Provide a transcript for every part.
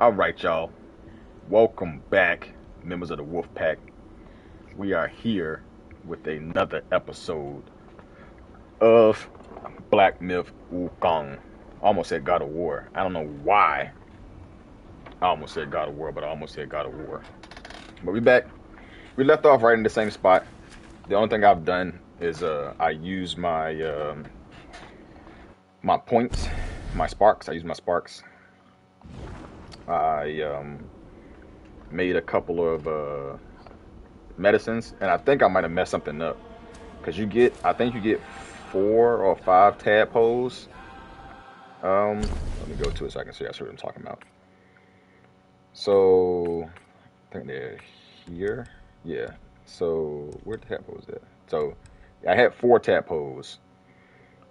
All right, y'all. Welcome back, members of the Wolf Pack. We are here with another episode of Black Myth Wukong. Almost said God of War. I don't know why. I almost said God of War, but I almost said God of War. But we back. We left off right in the same spot. The only thing I've done is uh, I use my um, my points, my sparks. I use my sparks I um, made a couple of uh, medicines, and I think I might have messed something up because you get, I think you get four or five tadpoles. Um, let me go to it so I can see that's what I'm talking about. So, I think they're here. Yeah. So, where the tadpoles at? So, I had four tadpoles.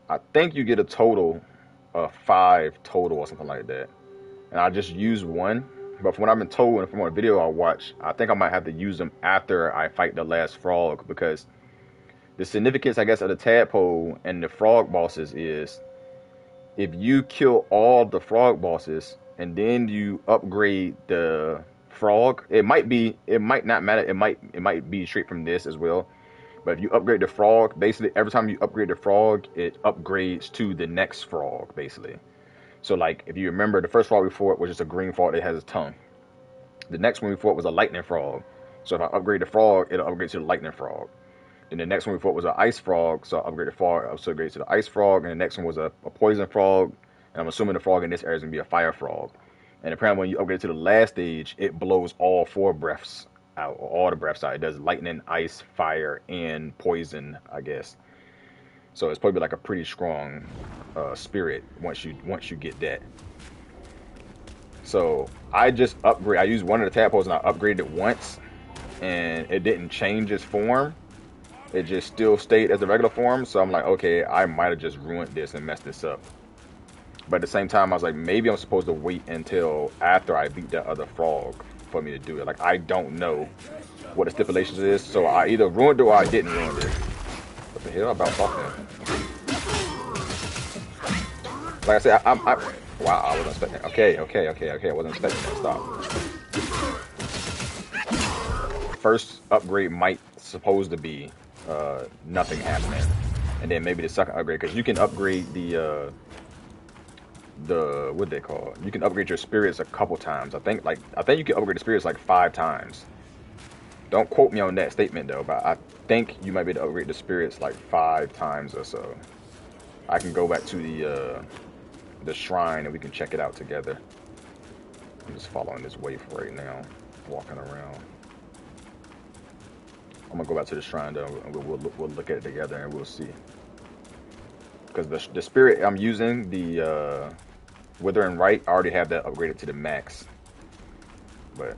I think you get a total of five total or something like that and I just use one. But from what I've been told and from what video I watch, I think I might have to use them after I fight the last frog because the significance, I guess, of the tadpole and the frog bosses is if you kill all the frog bosses and then you upgrade the frog, it might be, it might not matter. It might, it might be straight from this as well. But if you upgrade the frog, basically every time you upgrade the frog, it upgrades to the next frog, basically. So like if you remember the first frog we fought was just a green frog that has a tongue. The next one we fought was a lightning frog. So if I upgrade the frog, it'll upgrade to the lightning frog. Then the next one we fought was an ice frog, so I upgrade the frog, I'll upgrade to the ice frog, and the next one was a, a poison frog, and I'm assuming the frog in this area is gonna be a fire frog. And apparently when you upgrade to the last stage, it blows all four breaths out, all the breaths out. It does lightning, ice, fire, and poison, I guess. So it's probably like a pretty strong uh, spirit once you once you get that. So I just upgrade. I used one of the tadpoles and I upgraded it once, and it didn't change its form. It just still stayed as the regular form. So I'm like, okay, I might have just ruined this and messed this up. But at the same time, I was like, maybe I'm supposed to wait until after I beat that other frog for me to do it. Like I don't know what the stipulations is, so I either ruined it or I didn't ruin it. The hell? about fucking? Like I said, I, am I, wow, I wasn't expecting. Okay, okay, okay, okay. I wasn't expecting that. Stop. First upgrade might supposed to be uh, nothing happening, and then maybe the second upgrade because you can upgrade the uh, the what they call you can upgrade your spirits a couple times. I think like I think you can upgrade the spirits like five times. Don't quote me on that statement though, but I think you might be able to upgrade the spirits like five times or so. I can go back to the uh, the shrine and we can check it out together. I'm just following this wave right now, walking around. I'm gonna go back to the shrine though, and we'll, we'll, we'll look at it together and we'll see. Because the, the spirit I'm using, the uh, Withering Right, I already have that upgraded to the max. But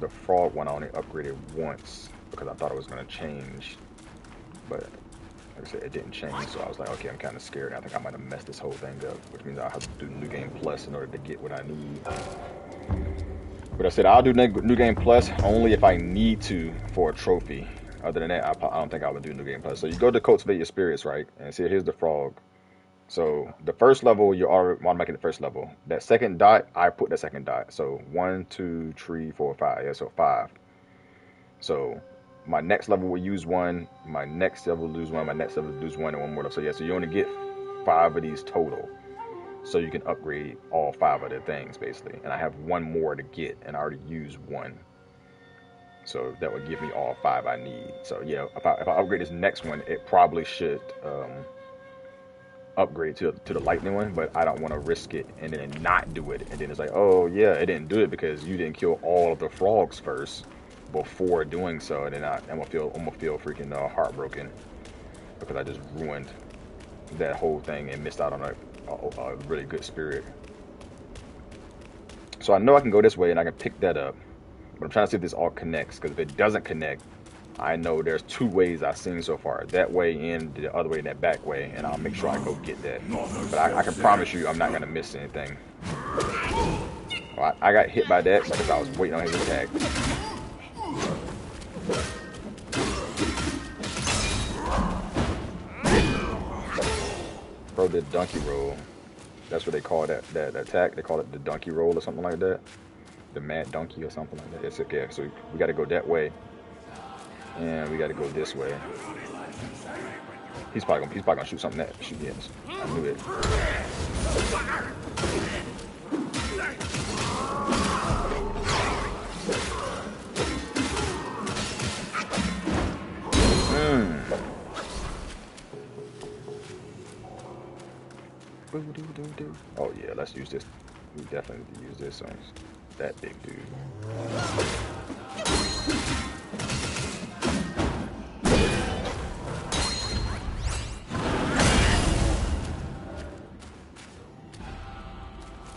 the frog one I only upgraded once because I thought it was going to change. But like I said, it didn't change, so I was like, okay, I'm kind of scared. I think I might have messed this whole thing up, which means I'll have to do New Game Plus in order to get what I need. But I said I'll do New Game Plus only if I need to for a trophy. Other than that, I, I don't think I would do New Game Plus. So you go to Cultivate Your Spirits, right? And see, here's the frog. So the first level, you're already making the first level. That second dot, I put the second dot. So one, two, three, four, five. Yeah, so five. So my next level will use one. My next level will lose one. My next level will lose one and one more. So yeah, so you only get five of these total. So you can upgrade all five of the things basically. And I have one more to get, and I already used one. So that would give me all five I need. So yeah, if I, if I upgrade this next one, it probably should. Um, upgrade to to the lightning one, but I don't want to risk it and then not do it. And then it's like, oh yeah, it didn't do it because you didn't kill all of the frogs first before doing so. And then I, am gonna feel I'm gonna feel freaking uh, heartbroken because I just ruined that whole thing and missed out on a, a, a really good spirit. So I know I can go this way and I can pick that up, but I'm trying to see if this all connects. Because if it doesn't connect, I know there's two ways I've seen so far. That way and the other way and that back way. And I'll make sure I go get that. But I, I can promise you I'm not going to miss anything. Well, I, I, got hit by that because I was waiting on his attack. Bro did donkey roll. That's what they call that that attack. They call it the donkey roll or something like that. The mad donkey or something like that. It's okay. So we got to go that way, and we got to go this way. He's probably gonna he's probably gonna shoot something that shoot yes. I knew it. Mm. Oh yeah, let's use this. We definitely need to use this on that big dude.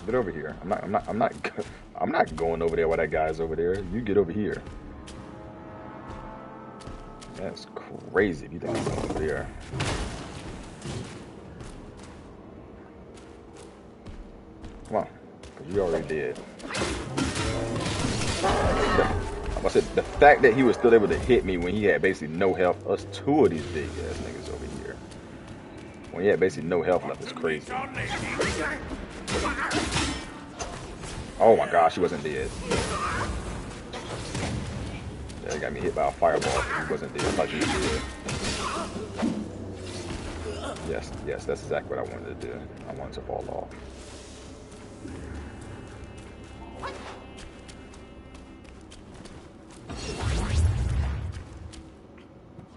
Get over here. I'm not. I'm not. I'm not. I'm not going over there while that guy's over there. You get over here. That's crazy if you think I'm going over there. Come on, because you already did. I said the fact that he was still able to hit me when he had basically no health. Us two of these big ass niggas over here. When he had basically no health left is crazy. Oh my gosh, he wasn't dead. Yeah, he got me hit by a fireball. He wasn't dead. I thought dead. Yes, yes, that's exactly what I wanted to do. I wanted to fall off.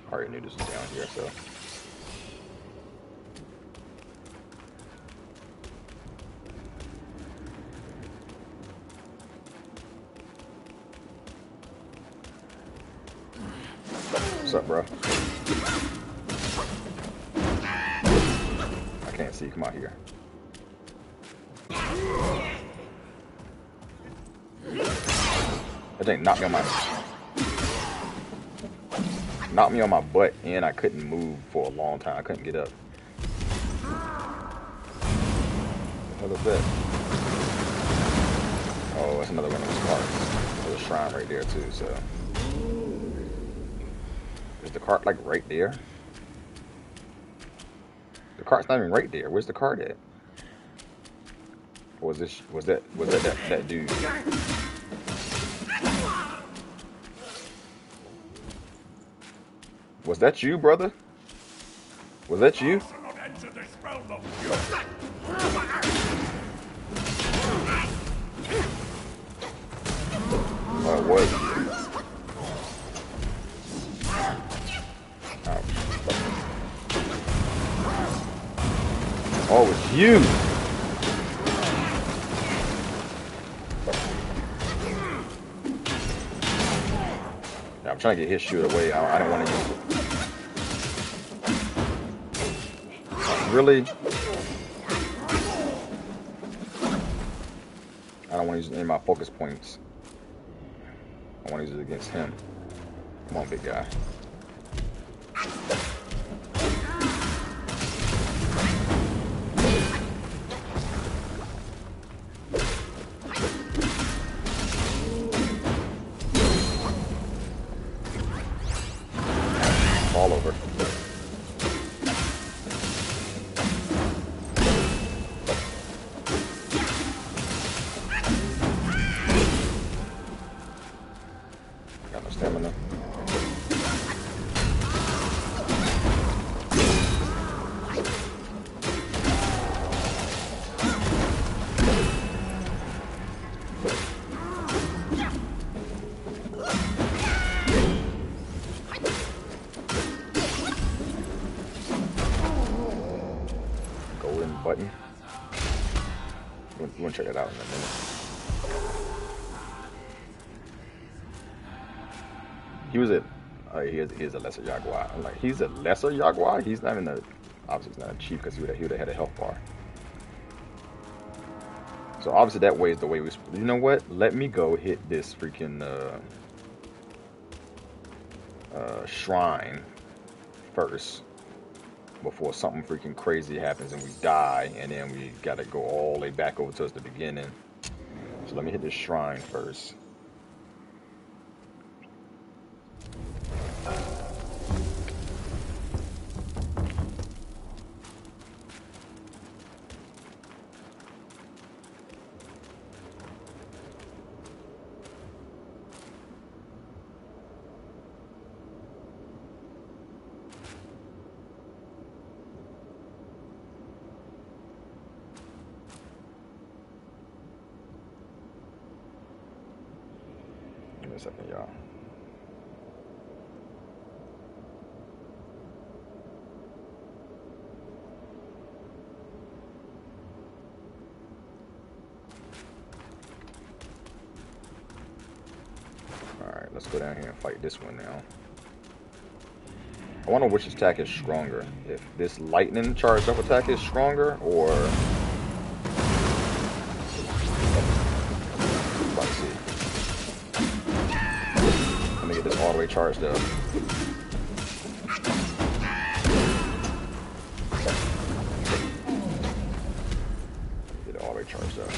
I already knew this was down here, so. What's up, bro? I can't see. Come out here. That thing knocked me on my knocked me on my butt, and I couldn't move for a long time. I couldn't get up. What is that? Oh, that's another one of those carts. There's a shrine right there too. So. The cart like right there? The cart's not even right there. Where's the cart at? Was this was that was that that, that dude? Was that you, brother? Was that you? Oh, was. You! Yeah, I'm trying to get his shoot away. I, I don't want to use it. Really? I don't want to use any of my focus points. I want to use it against him. Come on, big guy. Lesser Yaoguai. I'm like, he's a lesser Yaoguai? He's not even a, obviously he's not a chief because he would have had a health bar. So obviously that way is the way we. You know what? Let me go hit this freaking uh, uh, shrine first before something freaking crazy happens and we die, and then we gotta go all the way back over to the beginning. So let me hit this shrine first. Second, y'all. Alright, let's go down here and fight this one now. I wonder which attack is stronger. If this lightning charge up attack is stronger, or... charged up. Get the charged up.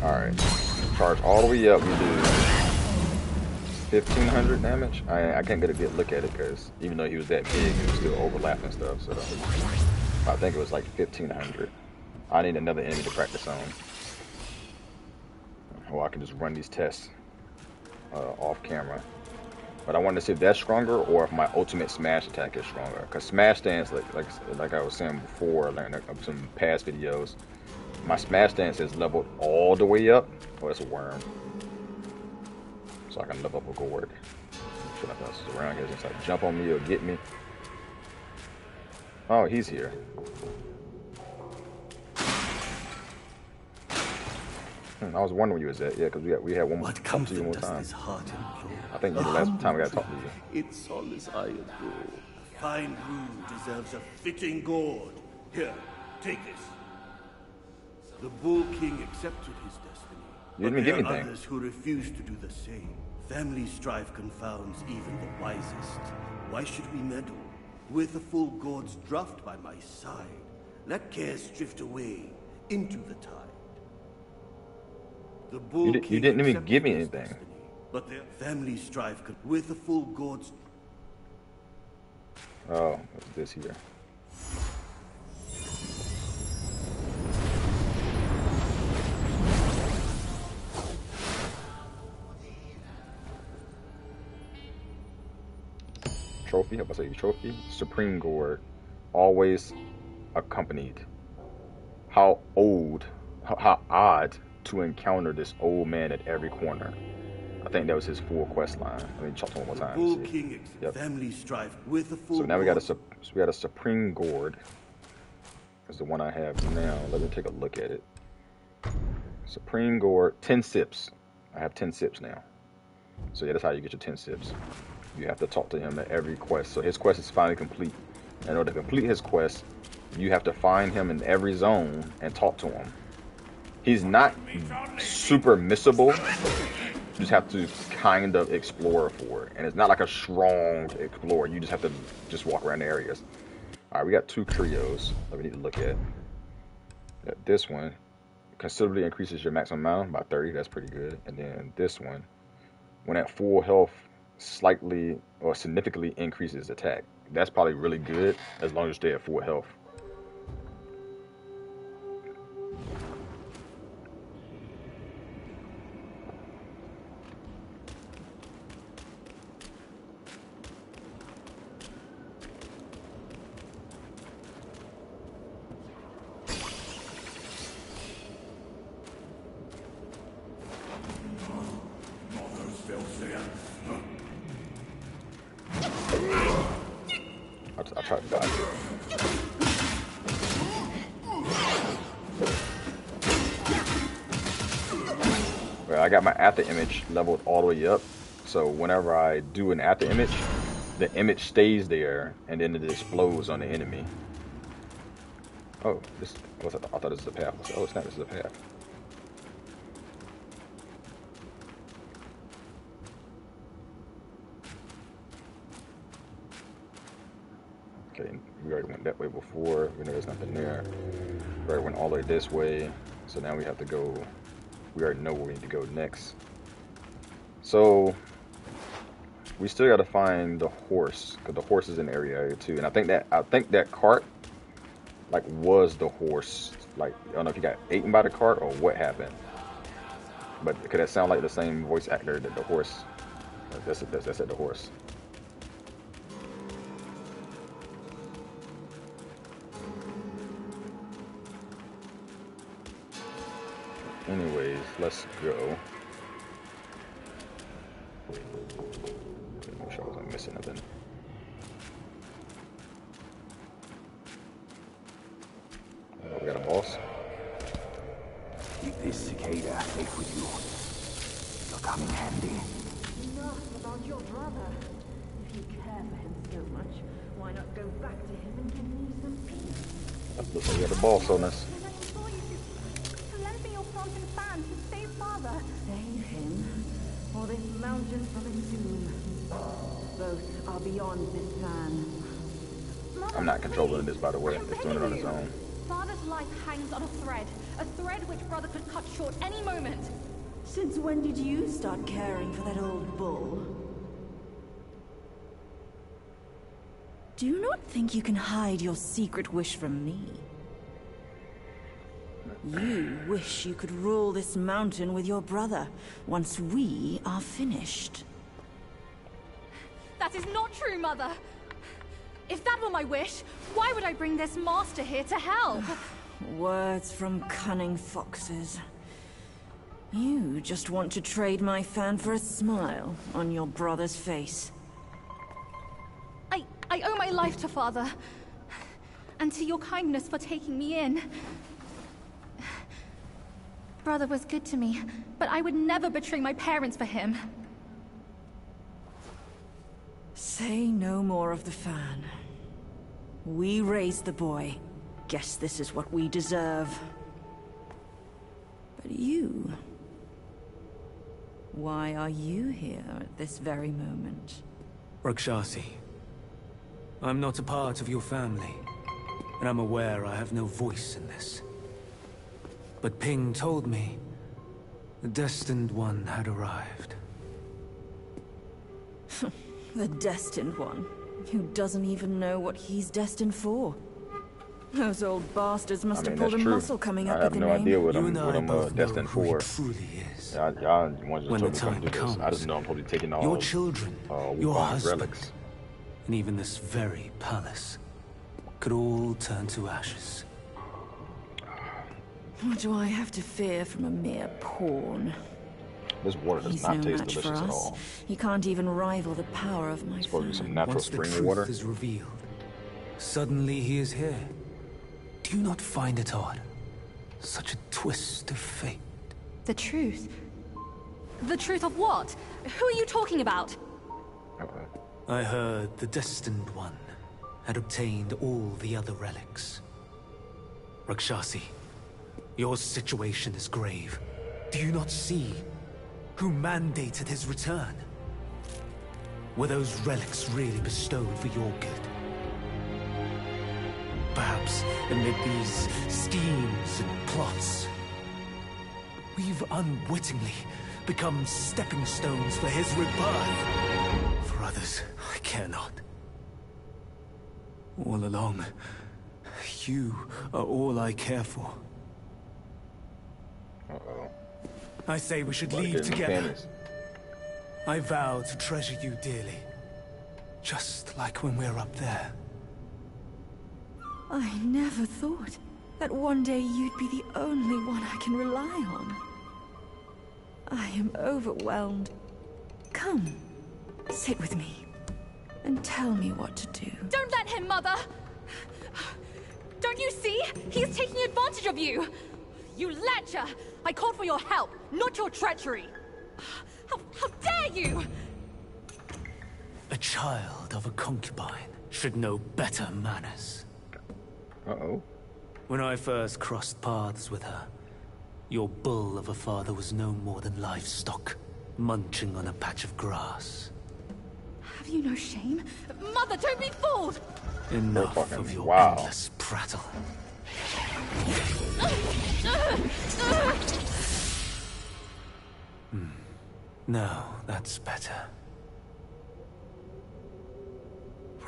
Alright. Charge all the way up. We do 1500 damage. I, I can't get a good look at it because even though he was that big, he was still overlapping stuff. So I think it was like 1500. I need another enemy to practice on. Or I can just run these tests uh, off camera. But I wanted to see if that's stronger or if my ultimate smash attack is stronger. Because smash stance, like like like I was saying before, like some past videos, my smash stance is leveled all the way up. Oh, it's a worm. So I can level up a gourd. Should I pass this around here since I jump on me or get me? Oh, he's here. Hmm, I was wondering where you was at. Yeah, because we had we had one more What talk to you comfort one does time. this heart implore? I think the last time we got to talk to you. Its all solace I adore. Fine brood deserves a fitting gourd. Here, take this. The Bull King accepted his destiny. You didn't give there me are anything. others who refuse to do the same. Family strife confounds even the wisest. Why should we meddle? With the full gourd's draft by my side, let cares drift away into the tide. The Bull You di- you didn't even give me anything. destiny, But their family strife con- with the full gourd's Oh, this here. Trophy, to say trophy? Supreme Gourd, always accompanied. How old, how, how odd to encounter this old man at every corner. I think that was his full quest line. Let me check one more time. See. King Yep. family strife with the full So now we got a so we got a supreme gourd. Is the one I have now. Let me take a look at it. Supreme gourd, ten sips. I have ten sips now. So yeah, that's how you get your ten sips. You have to talk to him at every quest. So his quest is finally complete. In order to complete his quest, you have to find him in every zone and talk to him. He's not super missable. You just have to kind of explore for it. And it's not like a strong explorer. You just have to just walk around the areas. Alright, we got two curios that we need to look at. Got This one considerably increases your maximum amount by 30. That's pretty good. And then this one, when at full health, slightly or significantly increases attack. That's probably really good as long as you stay at full health. After image leveled all the way up, so whenever I do an after image, the image stays there and then it explodes on the enemy. Oh, this oh, what's? I thought this was a path. Oh, it's not. This is a path. Okay, we already went that way before. We know there's nothing there. We already went all the way this way. So now we have to go. We already know where we need to go next. So we still got to find the horse because the horse is in the area too. And I think that I think that cart like was the horse. Like I don't know if you got eaten by the cart or what happened. But could that sound like the same voice actor that the horse? That's that's that's at the horse. Let's go. Think you can hide your secret wish from me? You wish you could rule this mountain with your brother once we are finished. That is not true, Mother. If that were my wish, why would I bring this master here to help? Words from cunning foxes. You just want to trade my fan for a smile on your brother's face. I, I owe my life to father. And to your kindness for taking me in. Brother was good to me, but I would never betray my parents for him. Say no more of the fan. We raised the boy. Guess this is what we deserve. But you... Why are you here at this very moment? Rakshasi, I'm not a part of your family, and I'm aware I have no voice in this. But Ping told me the Destined One had arrived. The destined one, who doesn't even know what he's destined for. Those old bastards must I mean, have pulled a true. muscle coming I up with the no name. idea what you I'm, what I I'm uh, know destined who for. he truly is. Y'all, y'all ones When the to time do this. I just know I'm supposed to be taking all Your children, uh, your Wukong's husband, relics. And even this very palace could all turn to ashes. What do I have to fear from a mere pawn? This water does He's not no taste match delicious for at us. all. He can't even rival the power of my Supposed to be some natural Once the spring truth water. is revealed, suddenly he is here. Do you not find it odd? Such a twist of fate. The truth? The truth of what? Who are you talking about? Okay. I heard the Destined One had obtained all the other relics. Rakshasi, your situation is grave. Do you not see who mandated his return? Were those relics really bestowed for your good? Perhaps amid these schemes and plots, we've unwittingly become stepping stones for his rebirth. For others, I care not. All along, you are all I care for. Uh-oh. I say we should leave get in the together. panties. I vow to treasure you dearly. Just like when we're up there. I never thought that one day you'd be the only one I can rely on. I am overwhelmed. Come, sit with me, and tell me what to do. Don't let him, Mother! Don't you see? He's taking advantage of you! You lecher! I called for your help, not your treachery! How, how dare you! A child of a concubine should know better manners. Uh-oh. When I first crossed paths with her, your bull of a father was no more than livestock, munching on a patch of grass. Have you no shame? Mother, don't be fooled! Enough fucking- of your wow. endless prattle. Hmm. No, that's better.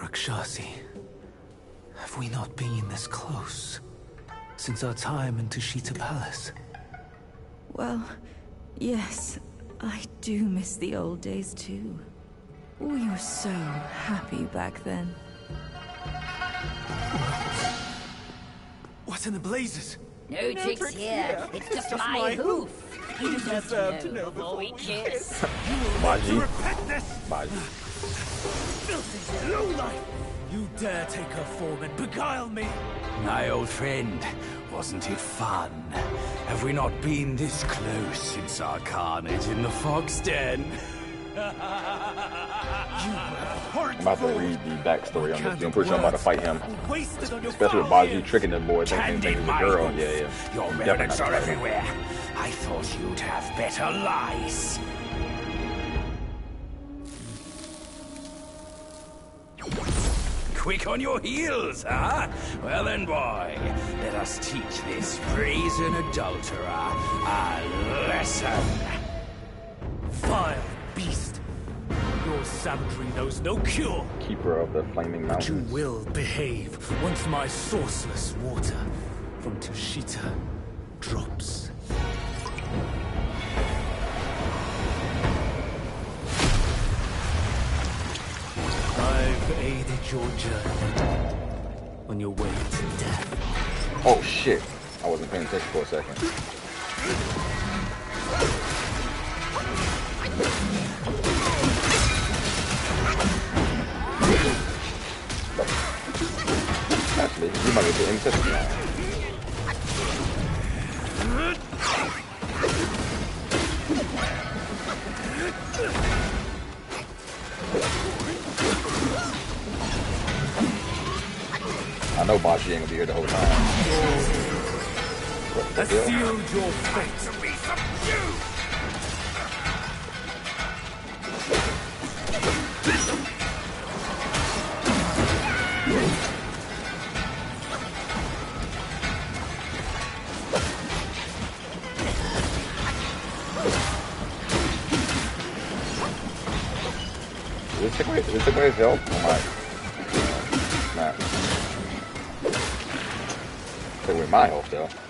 Rakshasi, have we not been this close since our time in Tushita Palace? Well, yes, I do miss the old days too. Oh, we were so happy back then. What in the blazes? No, tricks, here. It's just, my, hoof. You deserve, to know before we kiss. Bajie. Repent this! Bajie. Filthy lowlife! You dare take her form and beguile me? My old friend, wasn't it fun? Have we not been this close since our carnage in the Fox Den? I'm about to read the backstory on this. I'm pretty sure I'm about to fight him. Wasted on your Especially with Bajie tricking the boy thinking Candy, thinking he's a girl. Yeah, yeah. Your remnants are everywhere. I thought you'd have better lies. Quick on your heels, huh? Well then, boy, let us teach this brazen adulterer a lesson. Your savagery knows no cure. Keeper of the Flaming But you will behave once my sourceless water from Tushita drops. I've aided your journey on your way to death. Oh shit! I wasn't paying attention for a second. Actually, you might get the interest now. I know Bajie ain't gonna be here the whole time. What the I hell? sealed your fate. Take away, did it take away his health? Oh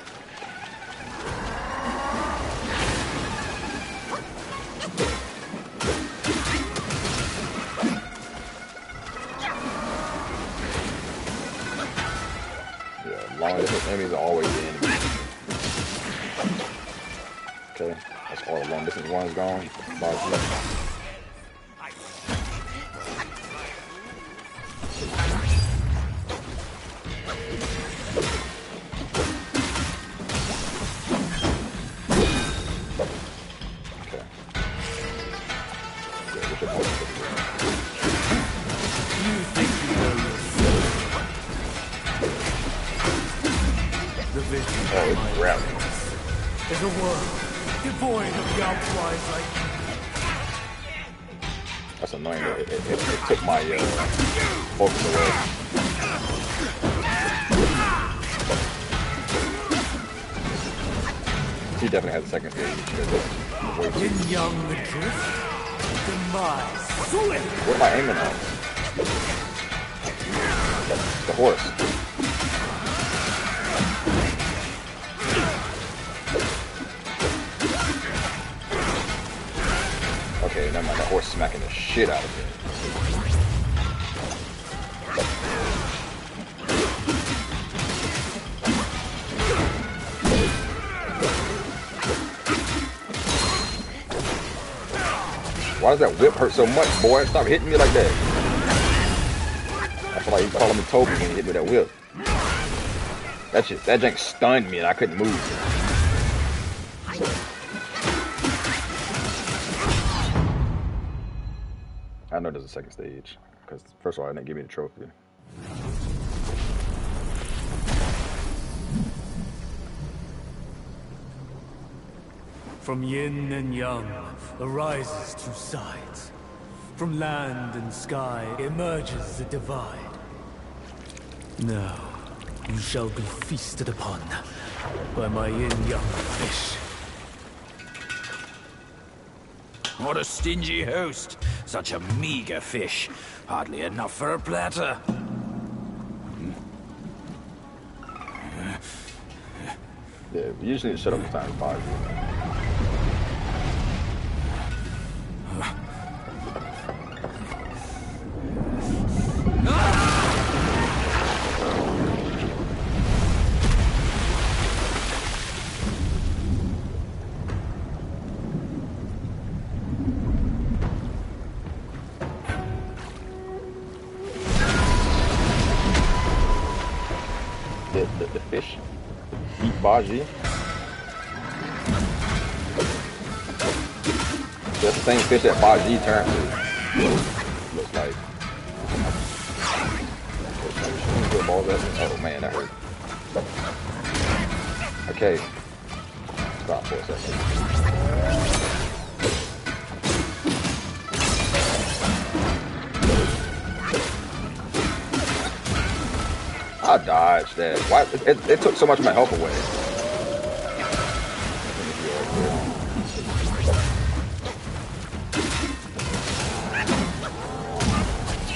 Why does that whip hurt so much, boy? Stop hitting me like that. I feel like you calling me Toby when you hit me with that whip. That shit, that jank stunned me and I couldn't move. I know there's a second stage because first of all, I didn't give me the trophy. From yin and yang arises two sides. From land and sky emerges a divide. Now, you shall be feasted upon by my yin-yang fish. What a stingy host. Such a meager fish. Hardly enough for a platter. Yeah, you just need to shut up The, the, the fish, eat Bajie. The same fish that Bajie turned to. Okay. Stop for a second. I dodged that. Why? It, it took so much of my health away.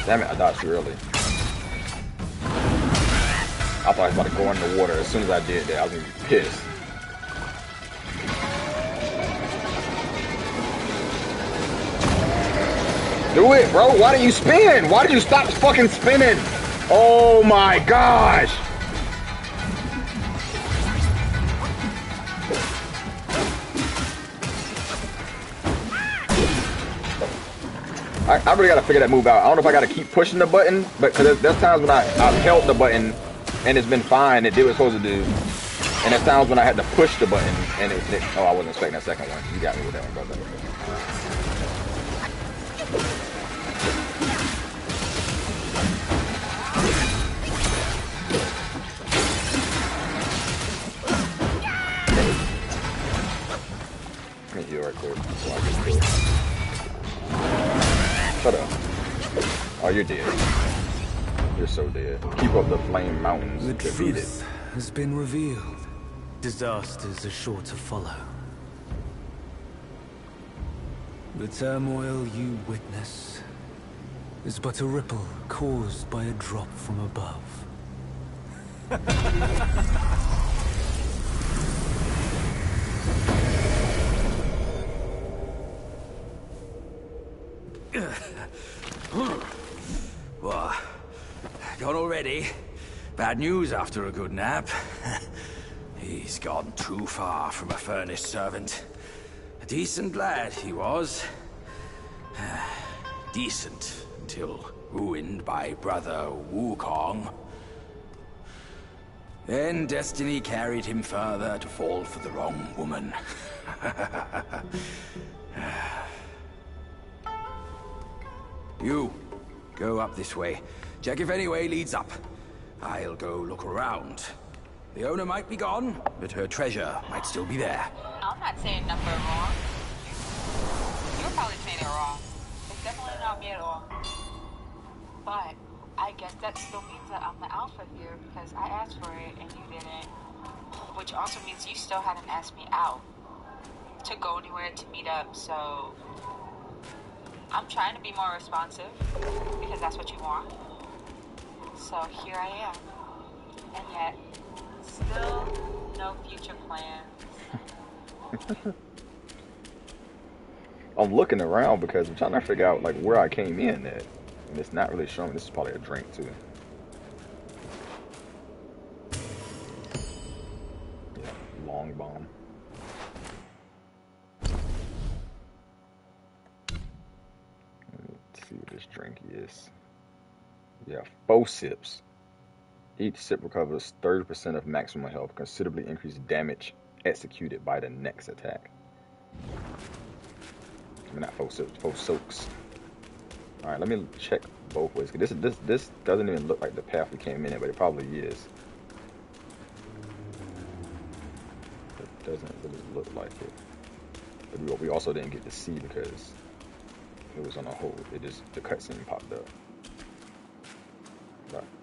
Damn it, I dodged too early. I thought I was about to go in the water. As soon as I did that, I was gonna be pissed. Do it, bro. Why do you spin? Why did you stop fucking spinning? Oh my gosh. I, I really gotta figure that move out. I don't know if I gotta keep pushing the button, but because there's, there's times when I, I've held the button and it's been fine, it did what it's supposed to do. And there's times when I had to push the button and it, it oh, I wasn't expecting that second one. You got me with that one, brother. Heal right quick before I killed. Shut up. Oh, you're dead. You're so dead. Keep up the flame mountains. The Defeat it. truth has been revealed. Disasters are sure to follow. The turmoil you witness is but a ripple caused by a drop from above. What? Gone already? Bad news after a good nap. He's gone too far from a furnace servant. A decent lad he was. Decent until ruined by brother Wukong. Then destiny carried him further to fall for the wrong woman. You, go up this way. Check if any way leads up. I'll go look around. The owner might be gone, but her treasure might still be there. I'm not saying number wrong. You're probably saying it wrong. It's definitely not me at all. But I guess that still means that I'm the alpha here because I asked for it and you didn't. Which also means you still hadn't asked me out to go anywhere to meet up, so I'm trying to be more responsive because that's what you want. So here I am. And yet, still no future plans. I'm looking around because I'm trying to figure out like where I came in at. And it's not really showing. This is probably a drink too. Yeah, Loong Balm. Let's see what this drink is. Yeah, four sips. Each sip recovers 30% of maximum health, considerably increased damage executed by the next attack. I mean, not four sips, four soaks. All right, let me check both ways. This this this doesn't even look like the path we came in, at, but it probably is. It doesn't really look like it. But we, we also didn't get to see because it was on a hold. It just the cutscene popped up.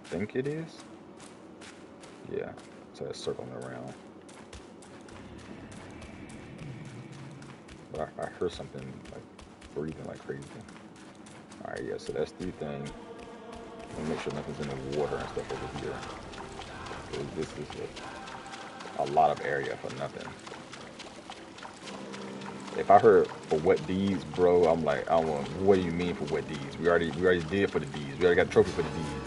Think it is. Yeah, so it's circling around. But I, I heard something like breathing like crazy. Alright, yeah, so that's the thing. Me make sure nothing's in the water and stuff over here. 'Cause this is a, a lot of area for nothing. If I heard for wet deeds, bro, I'm like, I don't want, what do you mean for wet deeds? We already we already did for the deeds. We already got a trophy for the deeds.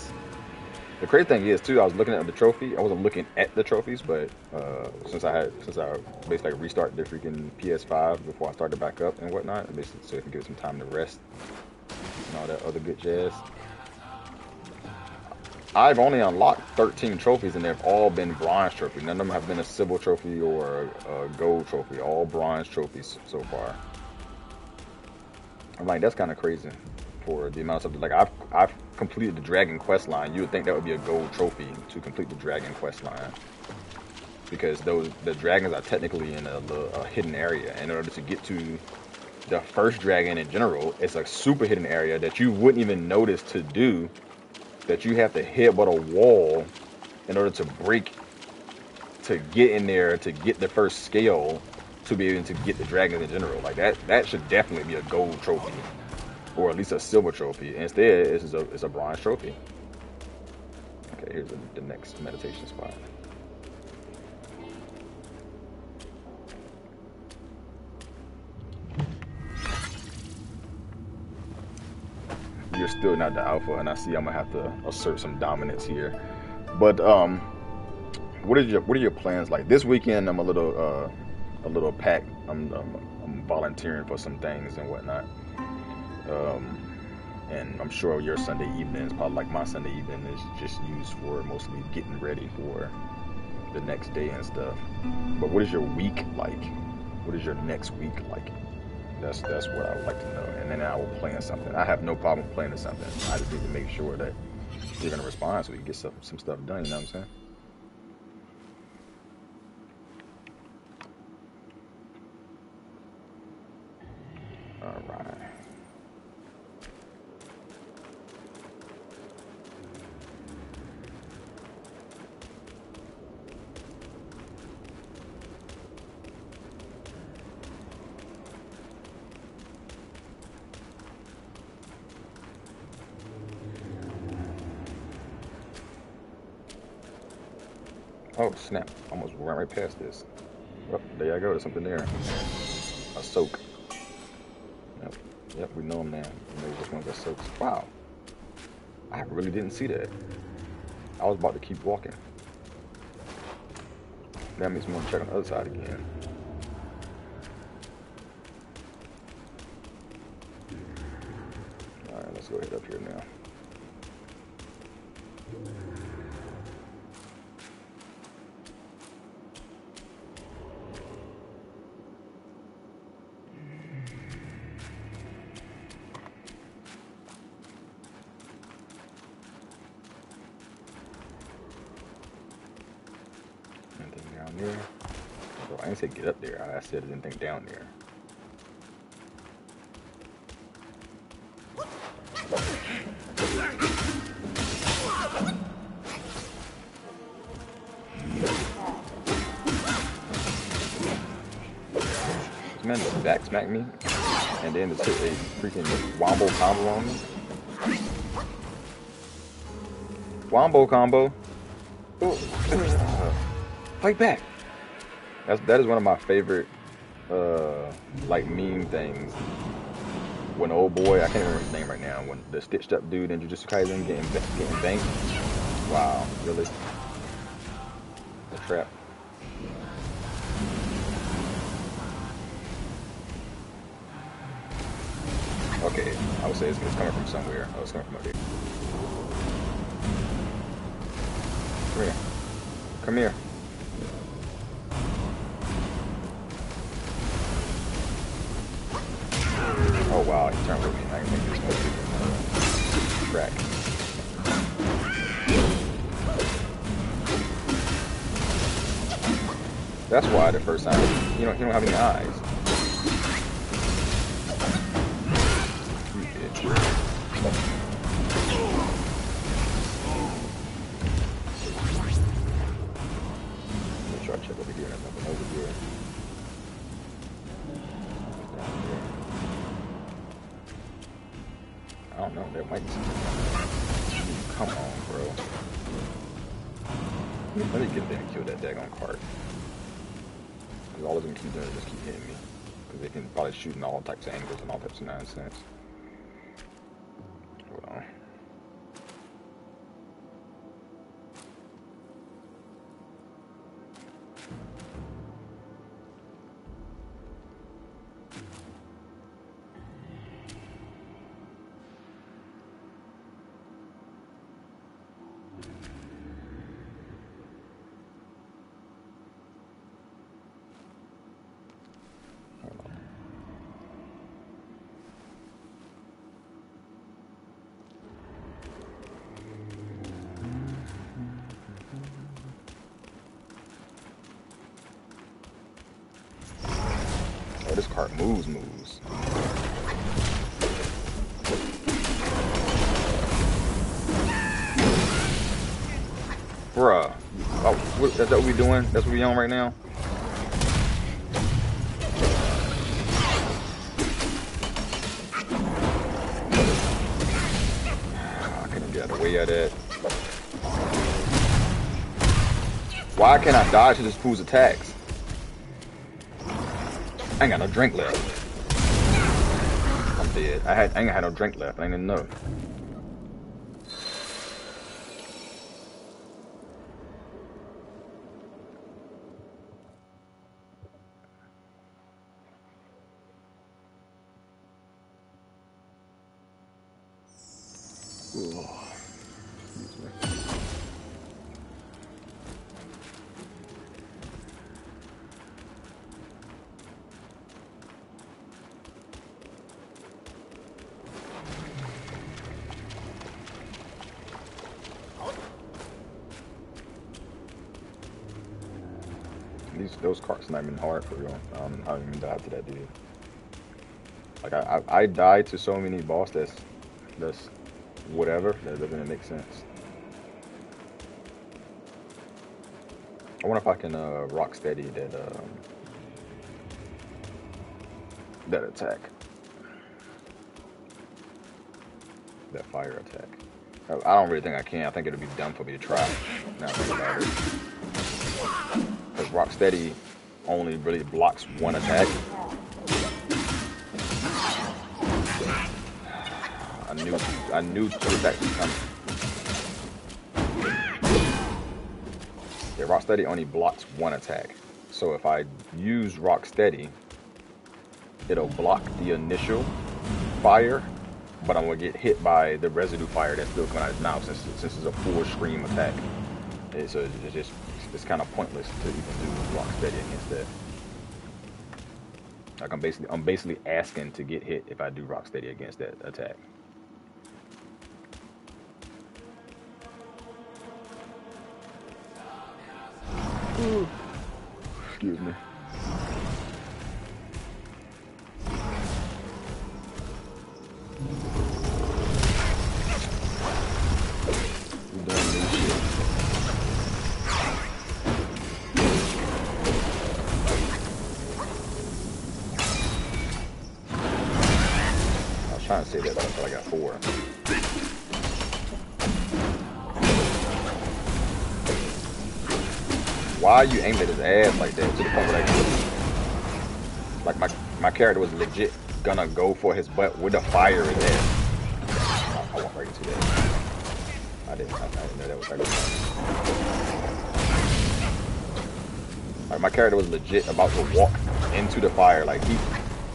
The crazy thing is too, I was looking at the trophy. I wasn't looking at the trophies, but uh, since I had since I basically restarted the freaking PS5 before I started back up and whatnot, basically so it can give it some time to rest and all that other good jazz. I've only unlocked 13 trophies, and they've all been bronze trophies. None of them have been a silver trophy or a, a gold trophy. All bronze trophies so far. I'm like, that's kind of crazy for the amount of. Like, I've I've completed the Dragon Quest line. You would think that would be a gold trophy to complete the Dragon Quest line, because those the dragons are technically in a, a hidden area. In order to get to the first dragon in general, it's a super hidden area that you wouldn't even notice to do that you have to hit but a wall in order to break to get in there to get the first scale to be able to get the dragon in general. Like that that should definitely be a gold trophy. Or at least a silver trophy. Instead, it's a it's a bronze trophy. Okay, here's the, the next meditation spot. you're still not the alpha, and I see I'm gonna have to assert some dominance here. But um, what is your what are your plans like this weekend? I'm a little uh, a little packed. I'm, I'm, I'm volunteering for some things and whatnot. Um, and I'm sure your Sunday evening is probably like my Sunday evening is just used for mostly getting ready for the next day and stuff. But what is your week like? What is your next week like? That's that's what I would like to know. And then I will plan something. I have no problem planning something. I just need to make sure that you're gonna respond so we can get some some stuff done. You know what I'm saying? All right. Oh snap! Almost ran right past this. Oh, there I go. There's something there. A soak. Yep, yep. We know him now. We know which one's that soaks. Wow. I really didn't see that. I was about to keep walking. That makes me want to check on the other side again. All right, let's go ahead up here now. Anything down there? So I didn't say get up there. I said anything down there. This man just back smacked me and then just hit a freaking wombo combo on me. Wombo combo. Fight back. That's that is one of my favorite uh like meme things. When old boy, I can't remember his name right now, when the stitched up dude in Jujutsu Kaisen getting getting banked. Wow, really? The trap. Okay, I would say it's, it's coming from somewhere. Oh, it's coming from up here. Come here. Come here. Oh wow, he turned with me. Track. That's why the first time you don't you don't have any eyes. Try to check over here. There's nothing over here. Them keep doing is just keep hitting me. Because they can probably shoot in all types of angles and all types of nonsense. Doing? That's what we on right now? Ah, I couldn't get away of that. Why can't I dodge this fool's attacks? I ain't got no drink left. I'm dead. I had I ain't had no drink left. I didn't know. For real. I don't, I don't even die to that dude. Like I, I I died to so many boss that's that's whatever that doesn't make sense. I wonder if I can uh, rock steady that um, that attack, that fire attack. I I don't really think I can. I think it'd be dumb for me to try. Think about it. Only really blocks one attack. I knew I knew two attacks was coming. Yeah, Rocksteady only blocks one attack. So if I use Rocksteady, it'll block the initial fire, but I'm gonna get hit by the residue fire that's still coming out of his mouth since since it's a full scream attack. Yeah, so it's just it's kind of pointless to even do rock steady against that. Like I'm basically I'm basically asking to get hit if I do rock steady against that attack. Excuse me. Why you aiming at his ass like that to the point where like, my my character was legit gonna go for his butt with a fire in there. I, I into that. I didn't, I, I didn't know that was like, like my character was legit about to walk into the fire. Like he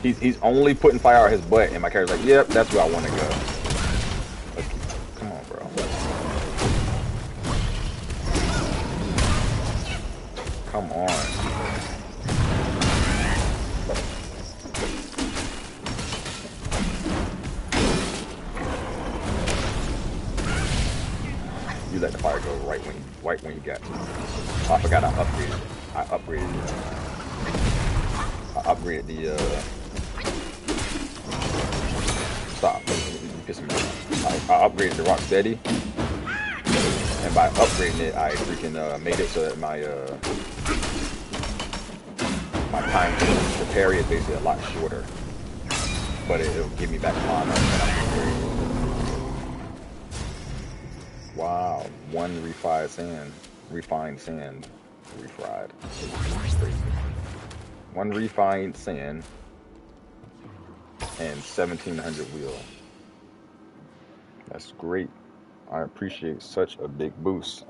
he's he's only putting fire out his butt, and my character's like, yep, that's where I want to go. Made it so that my uh my time to parry is basically a lot shorter. But it, will give me back mana. Wow, one refined sand, refined sand, refried. One refined sand and 1700 wheel. That's great. I appreciate such a big boost.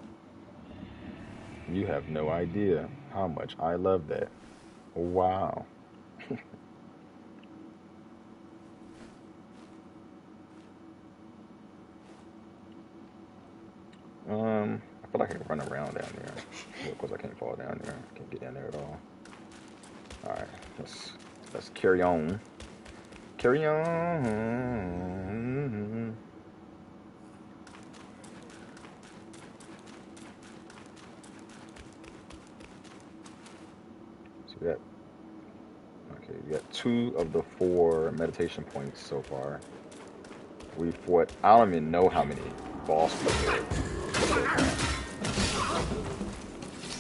You have no idea how much I love that. Wow. Um, I feel like I can run around down there. Of course, I can't fall down there. Can't get down there at all. All right, let's let's carry on. Carry on. We got okay, we got two of the four meditation points so far. We fought. I don't even know how many boss.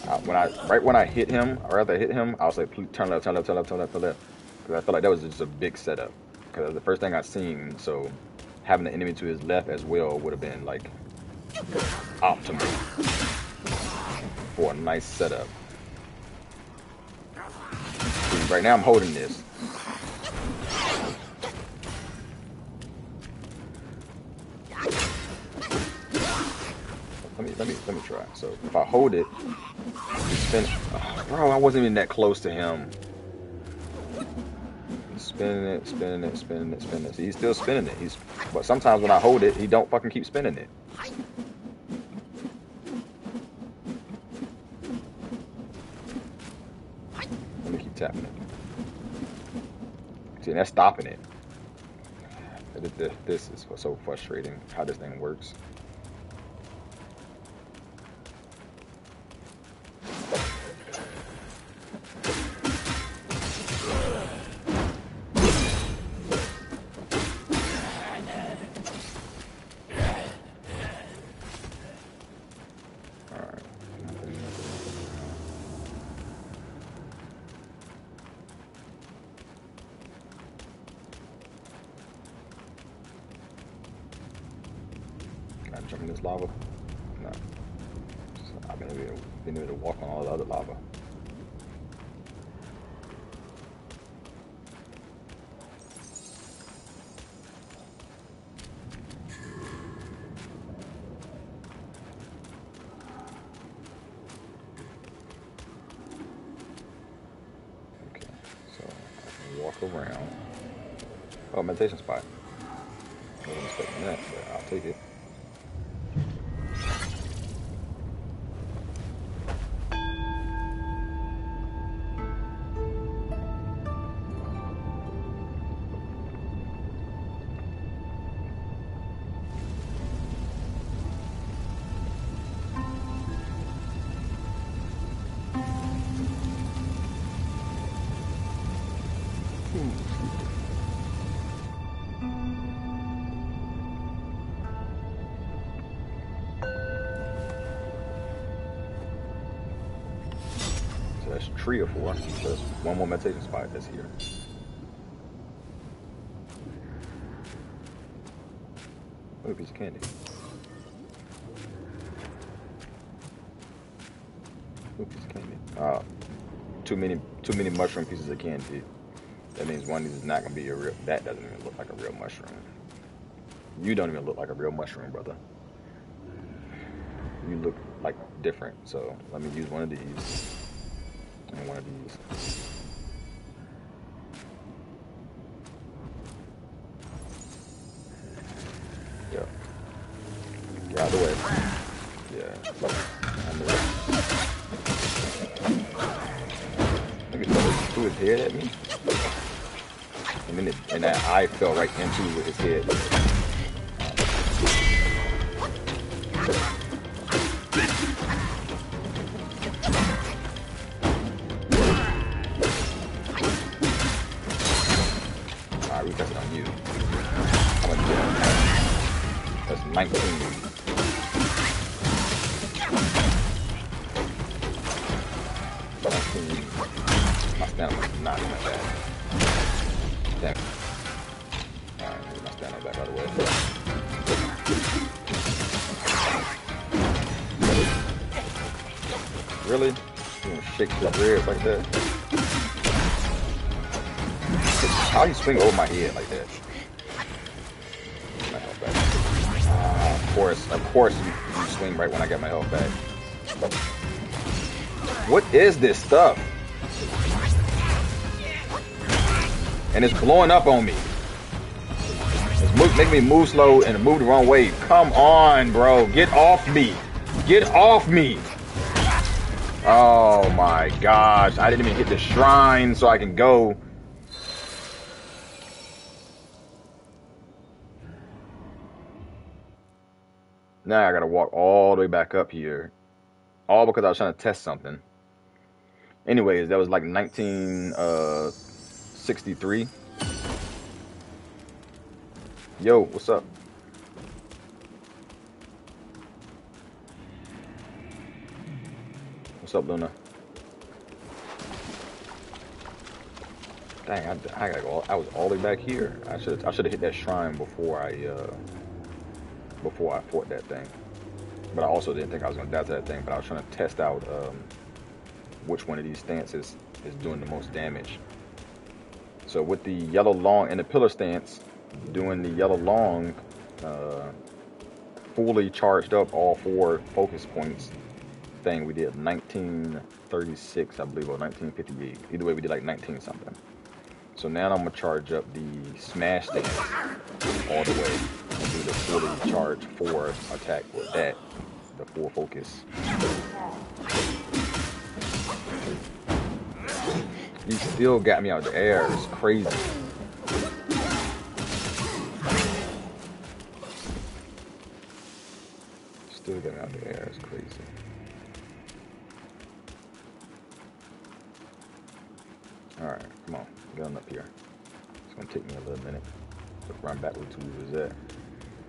Uh, when I right when I hit him, or rather hit him, I was like, "Please turn left, turn left, turn left, turn left, turn left," because I felt like that was just a big setup. Because the first thing I seen, so having the enemy to his left as well would have been like optimal for a nice setup. Right now I'm holding this. Let me let me let me try. So if I hold it, spin. Oh, bro, I wasn't even that close to him. Spinning it, spinning it, spinning it, spinning it. See, he's still spinning it. He's but sometimes when I hold it, he don't fucking keep spinning it. Let me keep tapping it. See, and that's stopping it. Th- th- This is so frustrating how this thing works. That's three or four. So one more meditation spot that's here. Look a piece of candy. Look piece of candy. Uh, too many, too many mushroom pieces of candy. That means one of these is not gonna be a real. That doesn't even look like a real mushroom. You don't even look like a real mushroom, brother. You look like different. So let me use one of these of Get out of the way. Yeah. Look at that. Threw his head at me. And then and that eye fell right into his head. Got it on you. That's 19. 19. My stamina is not bad. Really? You gonna shake your ribs like that? How do you swing over my head like that? My health back. Of course, of course you, you swing right when I get my health back. What is this stuff? And it's blowing up on me. It's making me move slow and move the wrong way. Come on, bro. Get off me. Get off me! Oh my gosh, I didn't even hit the shrine so I can go. Now I gotta walk all the way back up here. All because I was trying to test something. Anyways, that was like 1963. Uh, Yo, what's up? What's up, Luna? Dang, I, I gotta go. I was all the way back here. I should I should have hit that shrine before I uh, before I fought that thing. But I also didn't think I was gonna die to that thing. But I was trying to test out um, which one of these stances is doing the most damage. So with the Yellow Loong and the pillar stance, doing the Yellow Loong, uh, fully charged up all four focus points thing, we did 1936, I believe, or 1958. Either way, we did like 19 something. So now I'm gonna charge up the smash stance all the way and do the fully charged four attack with that, the full focus. He still got me out of the air. It's crazy. Still got me out of the air. It's crazy. Alright, come on. On up here. It's gonna take me a little minute to run back with two is at.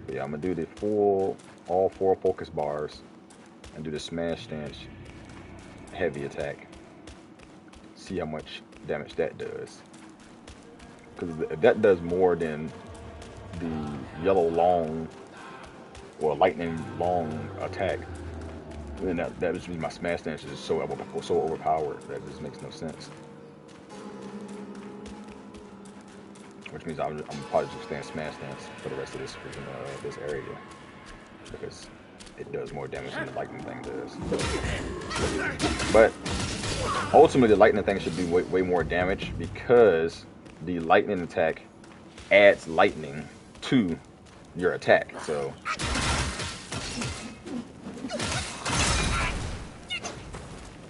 But yeah, I'm gonna do the full, all four focus bars and do the smash stance heavy attack see how much damage that does. Because if that does more than the Yellow Loong or lightning long attack, then that, that just means my smash stance is so, so overpowered that just makes no sense. Which means I'm, I'm probably just staying smash stance for the rest of this uh, this area because it does more damage than the lightning thing does. But ultimately, the lightning thing should do way, way more damage because the lightning attack adds lightning to your attack. So.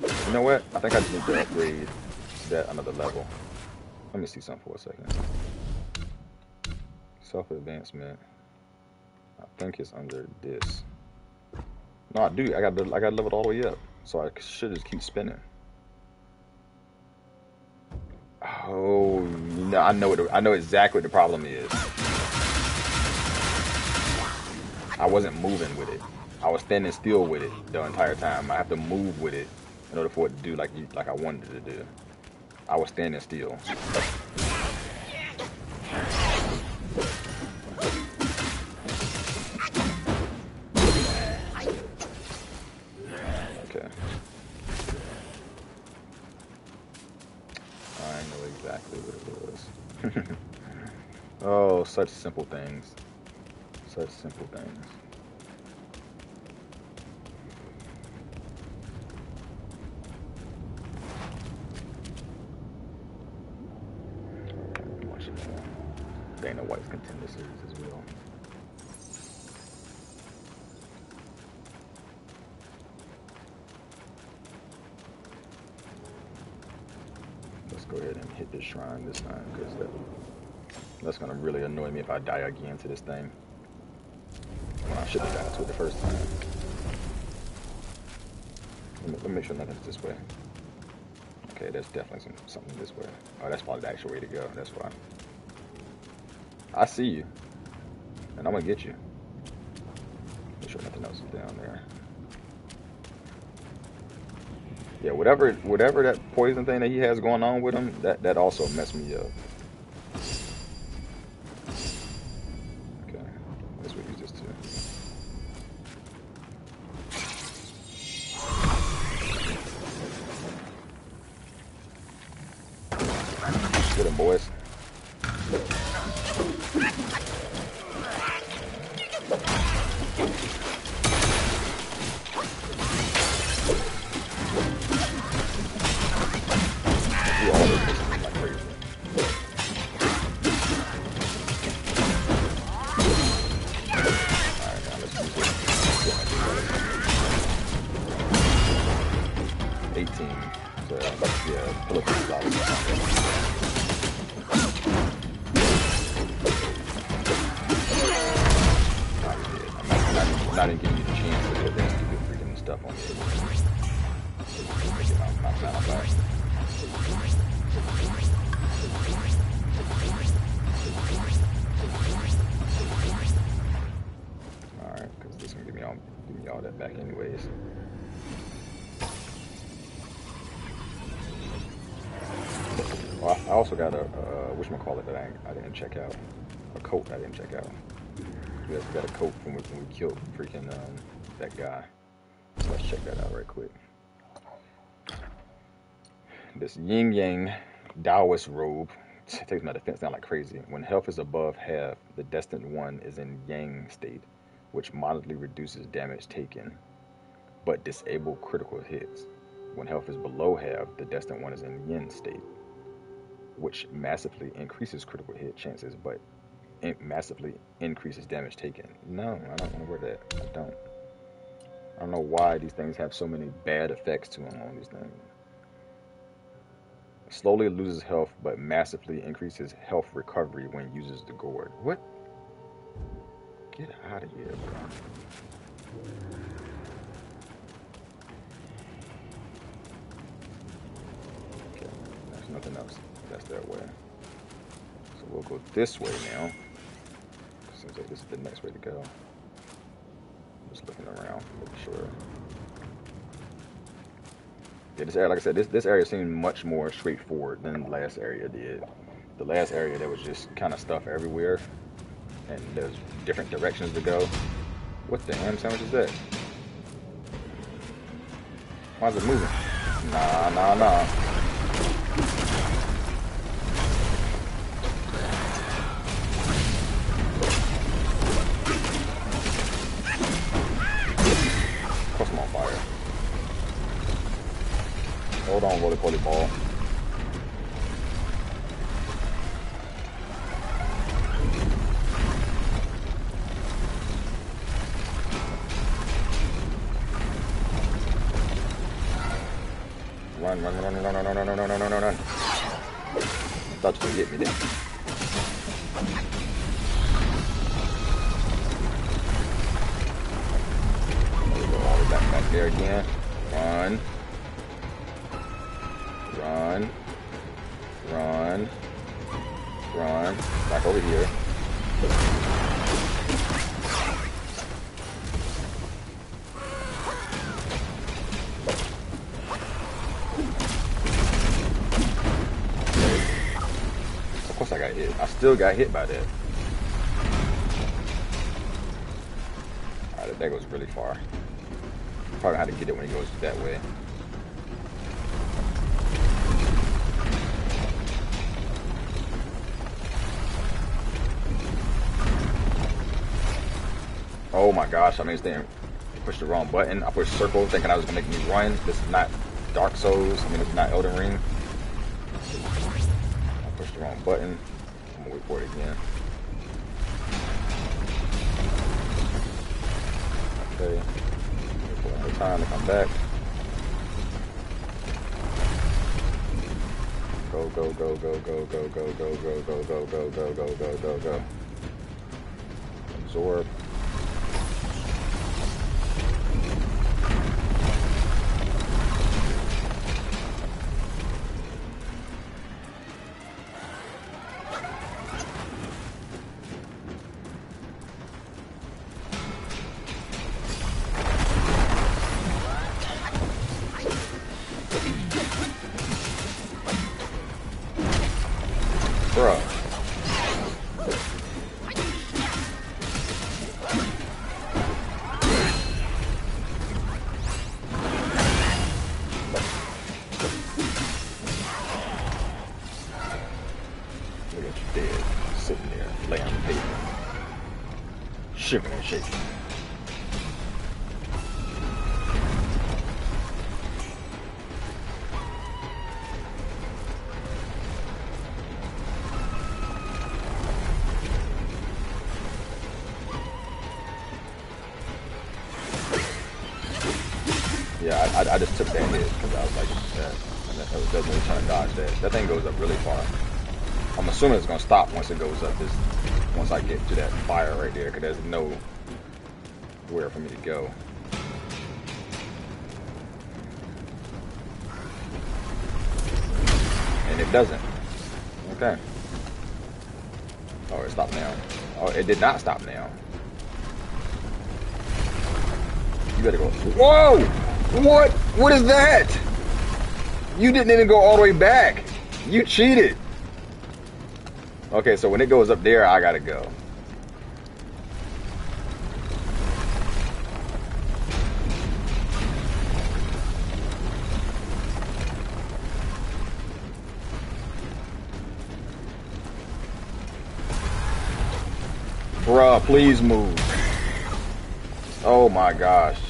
You know what? I think I just need to upgrade that another level. Let me see something for a second. Self-advancement. I think it's under this. No, I do. I got I got leveled all the way up, so I should just keep spinning. Oh, no, I know what I know exactly what the problem is. I wasn't moving with it. I was standing still with it the entire time. I have to move with it in order for it to do like like I wanted it to do. I was standing still. Such simple things. Such simple things. Dana White's contender series as well. Let's go ahead and hit this shrine this time because that that's gonna really annoy me if I die again to this thing. Well, I should have died to it the first time. Let me, let me make sure nothing's this way. Okay, there's definitely some, something this way. Oh, that's probably the actual way to go. That's why. I see you. And I'm gonna get you. Make sure nothing else is down there. Yeah, whatever whatever that poison thing that he has going on with him, that, that also messed me up. Killed freaking um, that guy. So let's check that out right quick. This yin yang Taoist robe takes my defense down like crazy. When health is above half, the destined one is in yang state, which moderately reduces damage taken, but disable critical hits. When health is below half, the destined one is in yin state, which massively increases critical hit chances, but in- massively increases damage taken. No, I don't want to wear that. I don't. I don't know why these things have so many bad effects to them on these things. Slowly loses health, but massively increases health recovery when uses the gourd. What? Get out of here, bro. Okay, there's nothing else. That's that way. So we'll go this way now. Seems like this is the next way to go. I'm Just looking around, making sure. Yeah, this area, like I said, this this area seemed much more straightforward than the last area did. The last area there was just kind of stuff everywhere, and there's different directions to go. What the ham sandwich is that? Why is it moving? Nah, nah, nah. Still got hit by that. Alright, that goes really far. Probably how to get it when it goes that way. Oh my gosh, I made this push the wrong button. I pushed circle thinking I was gonna make me run. This is not Dark Souls. I mean, it's not Elden Ring. I pushed the wrong button. Again. Okay. One more time to come back. Go, go, go, go, go, go, go, go, go, go, go, go, go, go, go, go, go. Absorb. Shaking. Yeah, I, I, I just took that hit because I was like, yeah, That doesn't really trying to dodge that. That thing goes up really far. I'm assuming it's gonna stop once it goes up. This once I get to that fire right there, because there's no where for me to go. And it doesn't. Okay. Oh, it stopped now. Oh, it did not stop now. You better go. Whoa! What? What is that? You didn't even go all the way back. You cheated. Okay, so when it goes up there, I gotta go. Bruh, please move. Oh my gosh.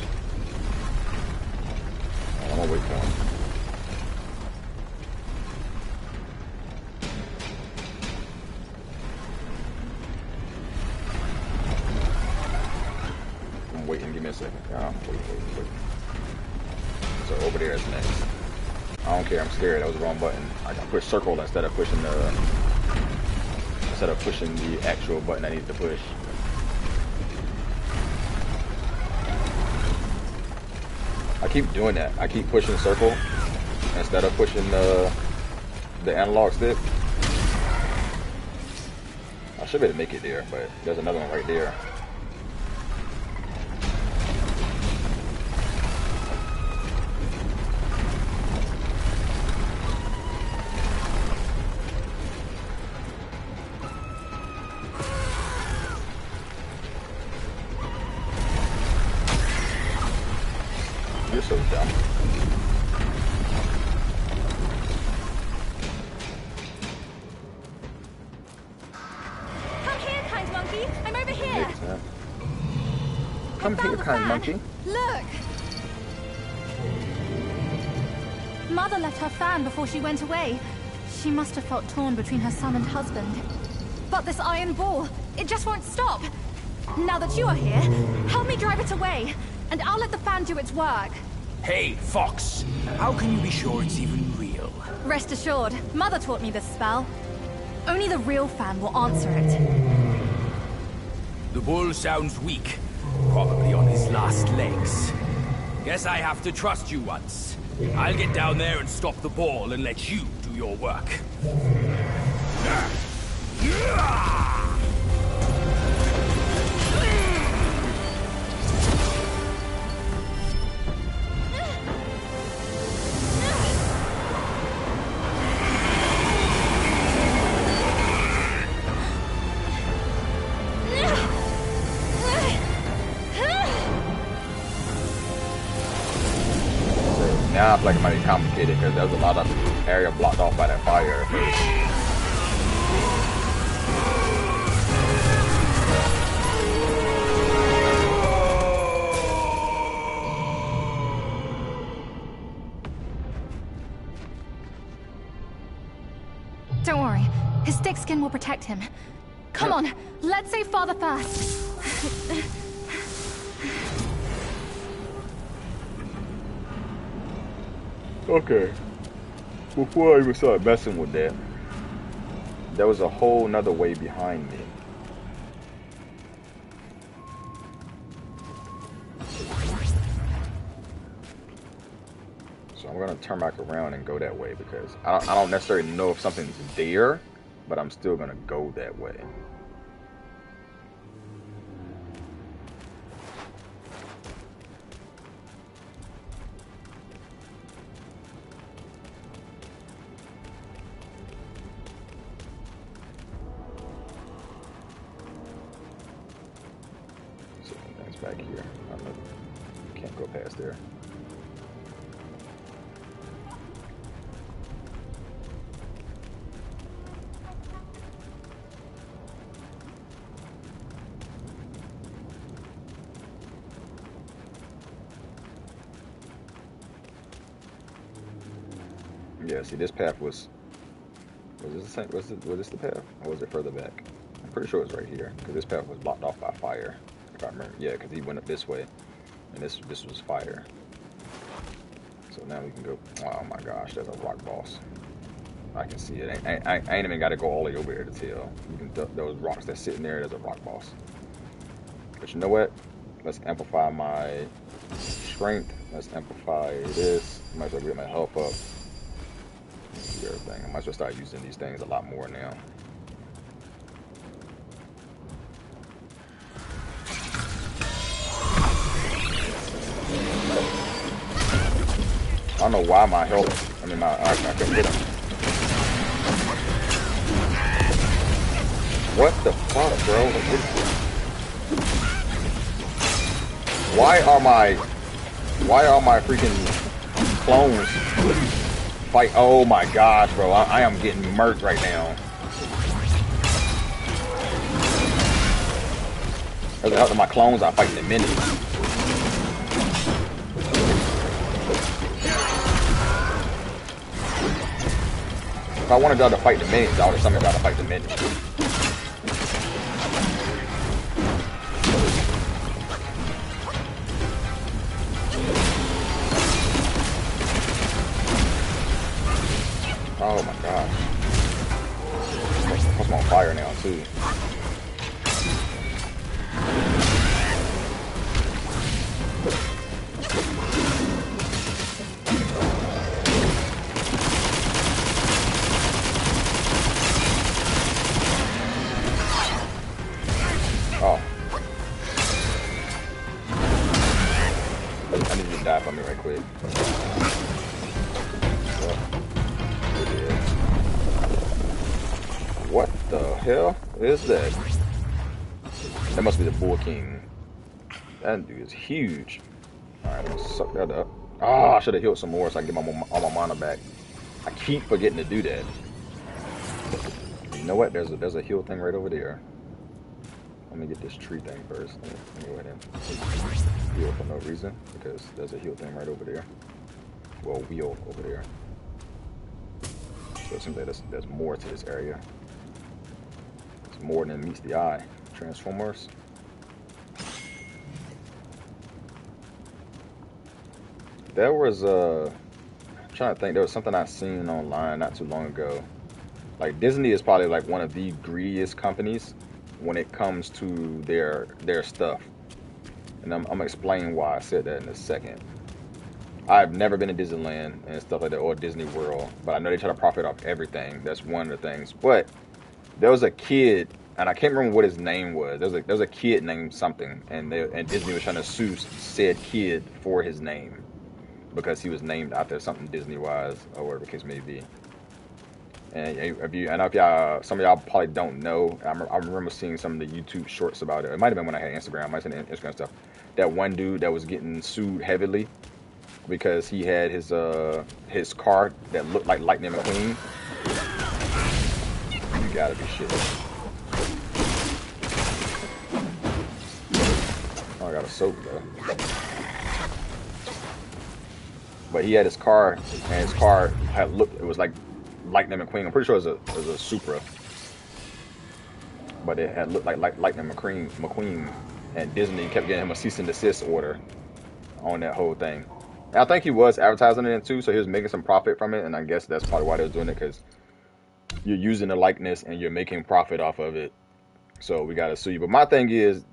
I'm gonna wait for him. I'm waiting, give me a second. So over there is next. I don't care, I'm scared. That was the wrong button. I can push circle instead of pushing the instead of pushing the actual button I need to push. I keep doing that. I keep pushing circle instead of pushing the the analog stick. I should be able to make it there, but there's another one right there. She went away. She must have felt torn between her son and husband. But this iron ball, it just won't stop. Now that you are here, help me drive it away, and I'll let the fan do its work. Hey, Fox. How can you be sure it's even real? Rest assured, Mother taught me this spell. Only the real fan will answer it. The bull sounds weak. Probably on his last legs. Guess I have to trust you once. I'll get down there and stop the ball and let you do your work. Like it might be complicated because there was a lot of area blocked off by that fire. Don't worry, his thick skin will protect him. Come on, let's save Father first. Okay. Before I even started messing with that, there was a whole nother way behind me. So I'm gonna turn back around and go that way because I don't, I don't necessarily know if something's there, but I'm still gonna go that way. See, this path was. Was this the same? Was, it, was this the path? Or was it further back? I'm pretty sure it was right here. Because this path was blocked off by fire. If I remember. Yeah, because he went up this way. And this this was fire. So now we can go. Oh my gosh, there's a rock boss. I can see it. I, I, I ain't even got to go all the way over there to tell. You can th those rocks that's sitting there. There's a rock boss. But you know what? Let's amplify my strength. Let's amplify this. Might as well get my health up. Everything. I might as well start using these things a lot more now. I don't know why my health. I mean, my I, I couldn't hit him. What the fuck, bro? Why are my why are my freaking clones fight? Oh my gosh, bro! I, I am getting murked right now. As a to my clones are fighting the minis. If I wanted to fight the minions, I would have summoned y'all to fight the minis. Fire now too. Huge. Alright, let's suck that up. Oh, I should have healed some more so I can get my, all my mana back. I keep forgetting to do that. You know what? There's a there's a heal thing right over there. Let me get this tree thing first. Let me, let me go ahead and heal for no reason because there's a heal thing right over there. Well, wheel over there. So it seems like there's, there's more to this area. It's more than meets the eye. Transformers. There was a. I'm trying to think. There was something I seen online not too long ago. Like Disney is probably like one of the greediest companies when it comes to their their stuff, and I'm, I'm explain why I said that in a second. I've never been to Disneyland and stuff like that or Disney World, but I know they try to profit off everything. That's one of the things. But there was a kid, and I can't remember what his name was. There was a, there was a kid named something, and they, and Disney was trying to sue said kid for his name because he was named after something Disney wise or whatever the case may be. And if you, I know if y'all, some of y'all probably don't know. I, remember seeing some of the YouTube shorts about it. It might have been when I had Instagram. I might have seen Instagram stuff. That one dude that was getting sued heavily because he had his uh his car that looked like Lightning McQueen. You gotta be shitting. Oh, I got a soap though. But he had his car, and his car had looked. It was like Lightning McQueen. I'm pretty sure it was a it was a Supra, but it had looked like, like Lightning McQueen. McQueen, and Disney kept getting him a cease and desist order on that whole thing. And I think he was advertising it too, so he was making some profit from it, and I guess that's probably why they was doing it because you're using the likeness and you're making profit off of it. So we gotta sue you. But my thing is,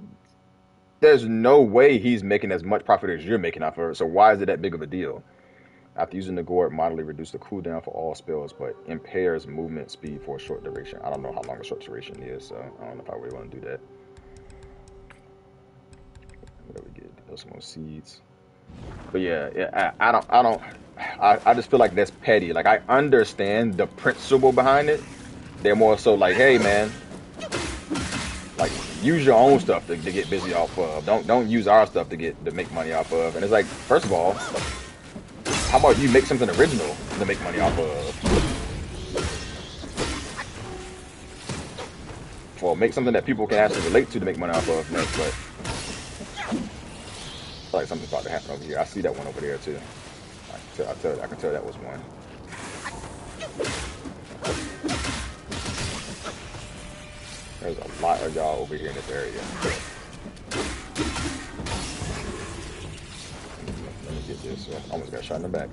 there's no way he's making as much profit as you're making off of it. So why is it that big of a deal? After using the gourd, moderately reduce the cooldown for all spells, but impairs movement speed for a short duration. I don't know how long a short duration is, so I don't know if I really want to do that. Do we get? Those more seeds. But yeah, yeah I, I don't, I don't, I, I just feel like that's petty. Like I understand the principle behind it. They're more so like, hey man, like use your own stuff to, to get busy off of. Don't don't use our stuff to get to make money off of. And it's like, first of all, how about you make something original to make money off of? Well, make something that people can actually relate to to make money off of next, but like something's about to happen over here. I see that one over there too. I can tell, I, tell, I can tell that was one. There's a lot of y'all over here in this area. Get this Yeah, almost got shot in the back.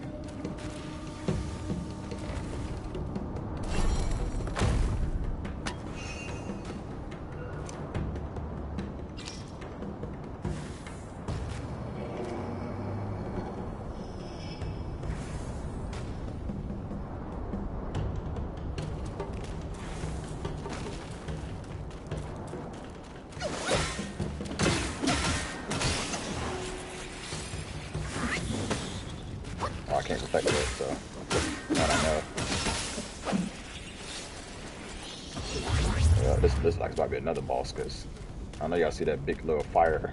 Know y'all see that big little fire.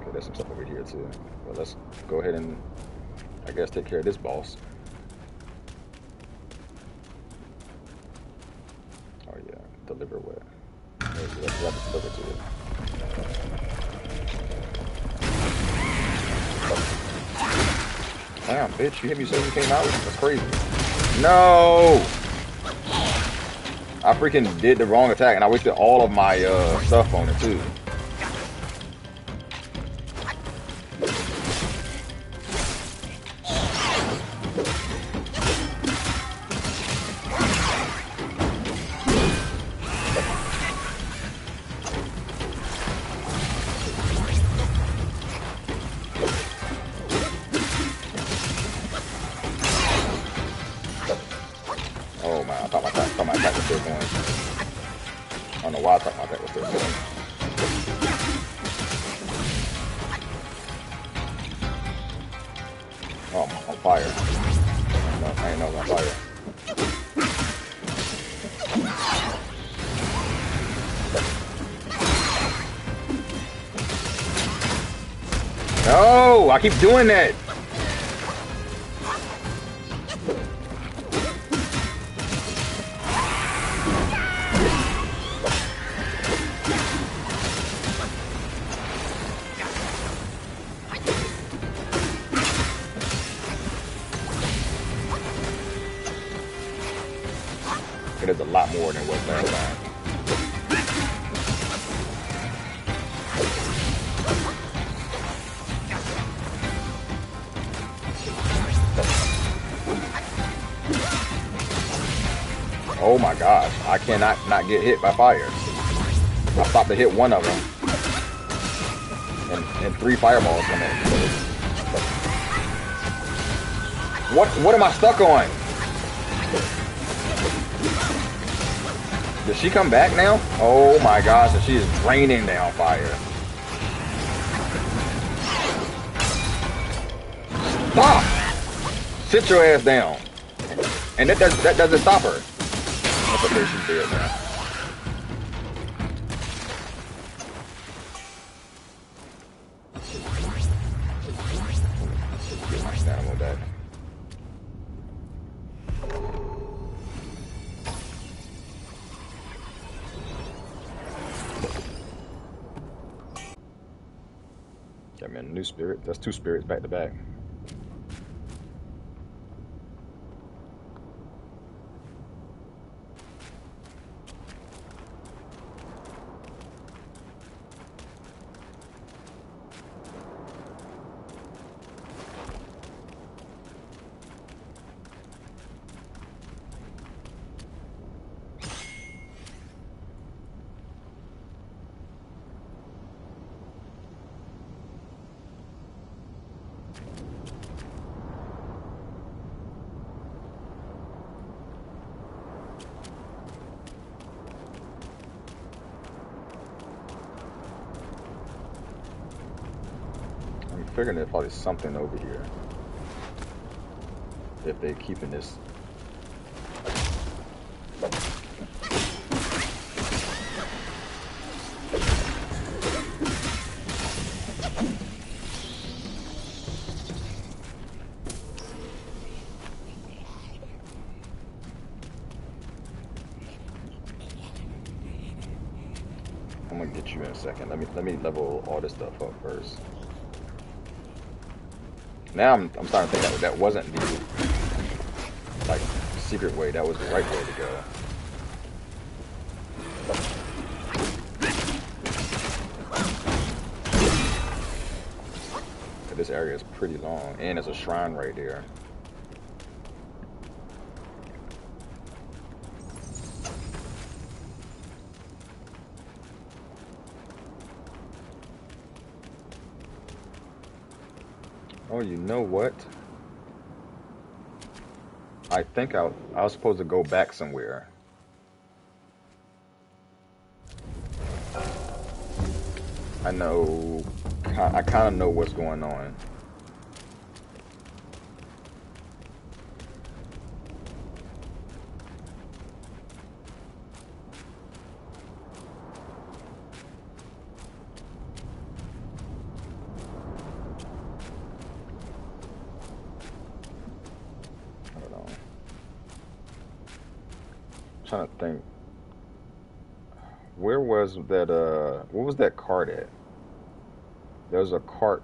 Okay, there's some stuff over here too. But let's go ahead and I guess take care of this boss. Oh yeah, deliver what? Let's, deliver to it. Damn, bitch, you hit me as you came out? That's crazy. No! Freaking did the wrong attack and I wasted all of my uh, stuff on it too. Keep doing that. I cannot not get hit by fire. I stopped to hit one of them. And, and three fireballs come in. What what am I stuck on? Does she come back now? Oh my gosh, and she is raining down fire. Stop! Sit your ass down. And that, does, that doesn't stop her. Me a new spirit. That's two spirits back to back. There's probably something over here. If they're keeping this. I'm gonna get you in a second. Let me let me level all this stuff up first. Now I'm, I'm starting to think that that wasn't the like secret way. That was the right way to go. This area is pretty long, and there's a shrine right there. Oh, you know what? I think I, I was supposed to go back somewhere. I know, I kind of know what's going on. trying to think. Where was that? Uh, what was that cart at? There was a cart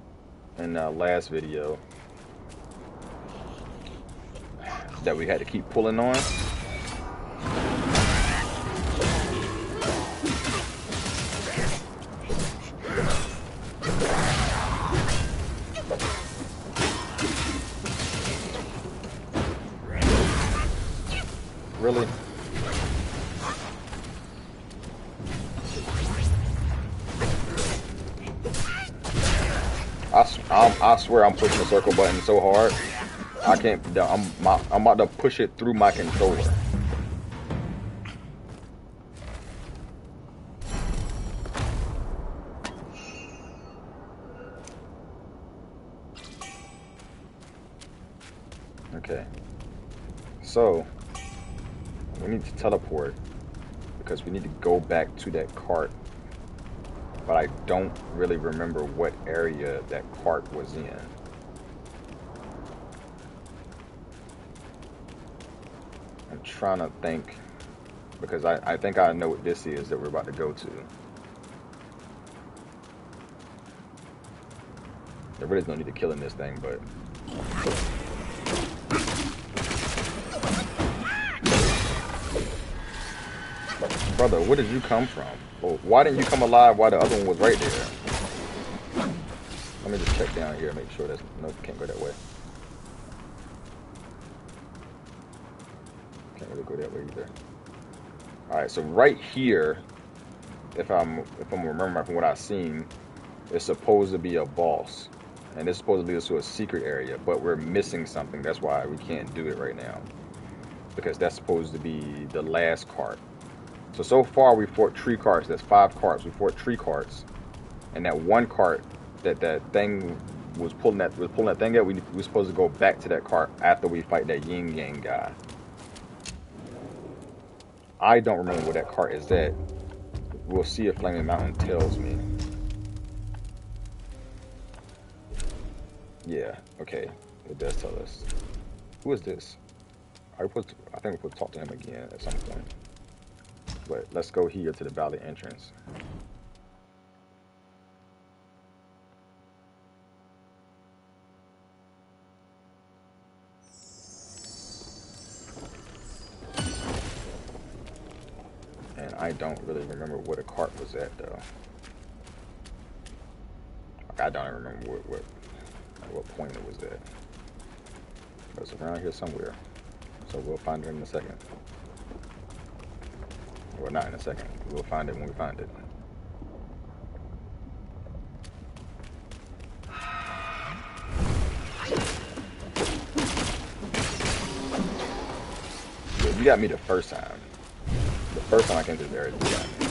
in the last video that we had to keep pulling on. I, swear I'm pushing the circle button so hard. I can't. I'm I'm about to push it through my controller. Okay. So we need to teleport because we need to go back to that cart but I don't really remember what area that cart was in. I'm trying to think because I, I think I know what this is that we're about to go to. There really is no need to kill killing this thing, but Brother, where did you come from? Why didn't you come alive while the other one was right there? Let me just check down here and make sure there's no can't go that way. Can't really go that way either. Alright, so right here, if I'm if I'm remembering from what I've seen, it's supposed to be a boss. And it's supposed to lead us to a secret area, but we're missing something. That's why we can't do it right now. Because that's supposed to be the last cart. So, so far we fought tree carts. That's five carts. We fought tree carts. And that one cart that that thing was pulling that was pulling that thing out, we, we were supposed to go back to that cart after we fight that yin yang guy. I don't remember where that cart is at. We'll see if Flaming Mountain tells me. Yeah, okay. It does tell us. Who is this? I, put, I think we'll talk to him again at some point. But let's go here to the valley entrance. And I don't really remember where the cart was at though. I don't even remember what, what, what point it was at. But it's around here somewhere. So we'll find it in a second. Well, not in a second. We'll find it when we find it. You got me the first time. The first time I came to this area, you got me.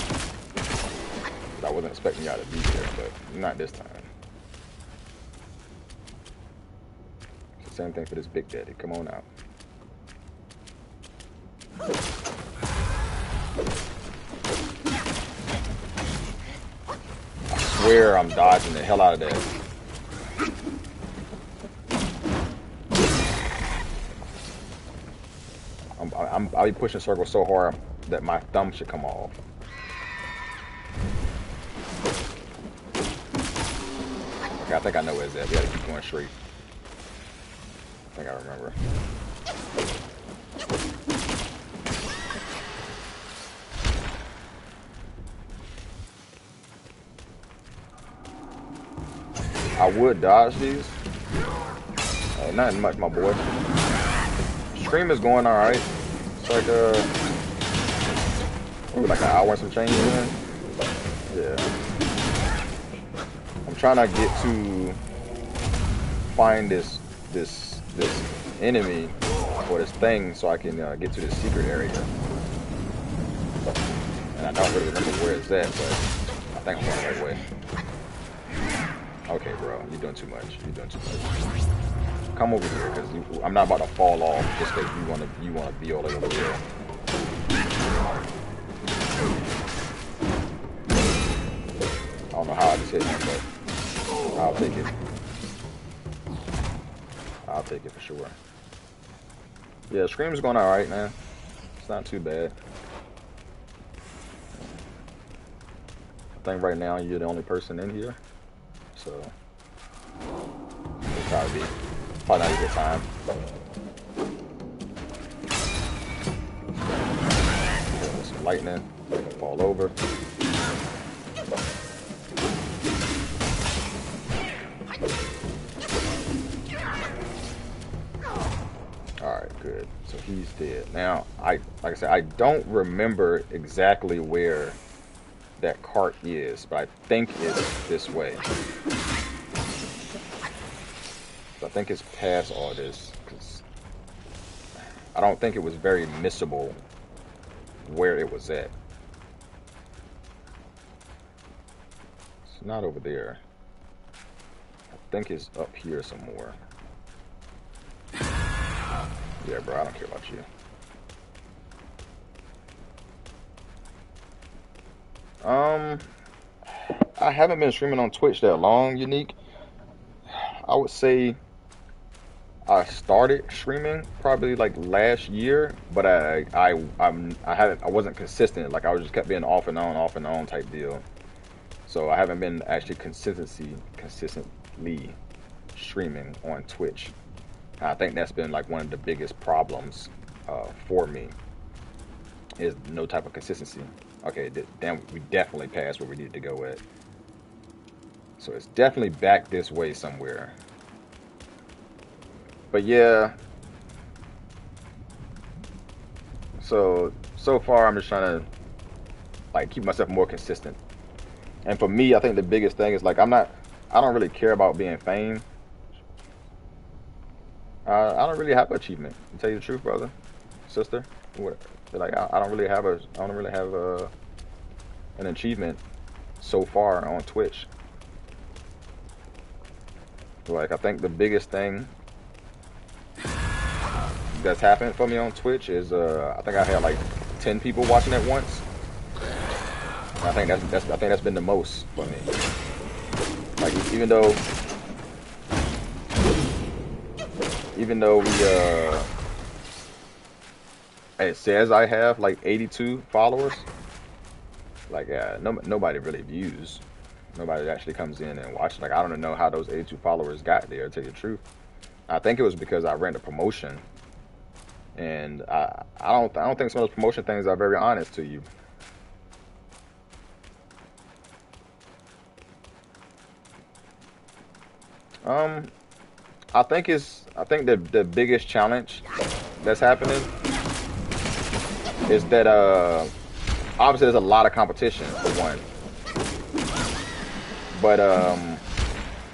I wasn't expecting y'all to be here, but not this time. The same thing for this Big Daddy. Come on out. Swear I'm dodging the hell out of that. I'm, I'm, I'll be pushing circles so hard that my thumb should come off. Okay, I think I know where it's at. We gotta keep going straight. I think I remember. I would dodge these. nothing much, my boy. Stream is going alright. It's like uh, maybe like an hour and some change in. Yeah. I'm trying to get to find this this this enemy or this thing so I can uh, get to the secret area. And I don't really remember where it's at, but I think I'm going the right way. Okay, bro, you're doing too much. You're doing too much. Come over here, because I'm not about to fall off just because you want to you want to be all over here. I don't know how I just hit him, but I'll take it. I'll take it for sure. Yeah, Scream's going alright, man. It's not too bad. I think right now you're the only person in here. So, it'll probably be probably not a good time. Some lightning, fall over. Alright, good. So he's dead. Now, I like I said, I don't remember exactly where that cart is, but I think it's this way. So I think it's past all this, because I don't think it was very missable where it was at. It's not over there. I think it's up here some more. Yeah, bro, I don't care about you. Um, I haven't been streaming on Twitch that long, Unique. I would say I started streaming probably like last year, but I I I'm I haven't I wasn't consistent. Like I was just kept being off and on, off and on type deal. So I haven't been actually consistency consistently streaming on Twitch. I think that's been like one of the biggest problems uh, for me is no type of consistency. Okay, then we definitely passed where we needed to go at. So it's definitely back this way somewhere. But yeah. So, so far I'm just trying to like keep myself more consistent. And for me, I think the biggest thing is like I'm not, I don't really care about being fame. Uh, I don't really have achievement. To tell you the truth, brother, sister. What, like I, I, don't really have a, I don't really have a, an achievement so far on Twitch. Like I think the biggest thing that's happened for me on Twitch is uh, I think I had like ten people watching at once. And I think that's, that's I think that's been the most for me. Like even though even though we uh it says I have like 82 followers. Like no, nobody really views. Nobody actually comes in and watches like I don't know how those 82 followers got there to tell you the truth. I think it was because I ran a promotion. And I I don't I don't think some of those promotion things are very honest to you. Um I think it's I think the the biggest challenge that's happening is that uh obviously there's a lot of competition for one. But um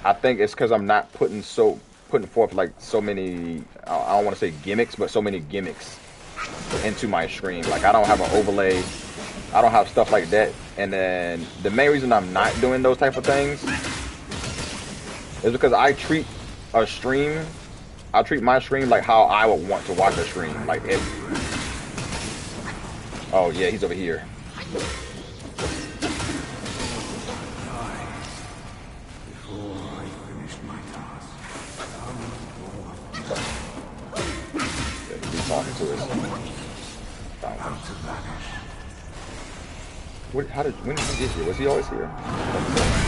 I think it's cuz I'm not putting so putting forth like so many I don't want to say gimmicks, but so many gimmicks into my stream. Like I don't have an overlay. I don't have stuff like that. And then the main reason I'm not doing those type of things is because I treat a stream, I treat my stream like how I would want to watch a stream. Like if Oh yeah, he's over here. he's talking to us. What, how did when did he get here? Was he always here?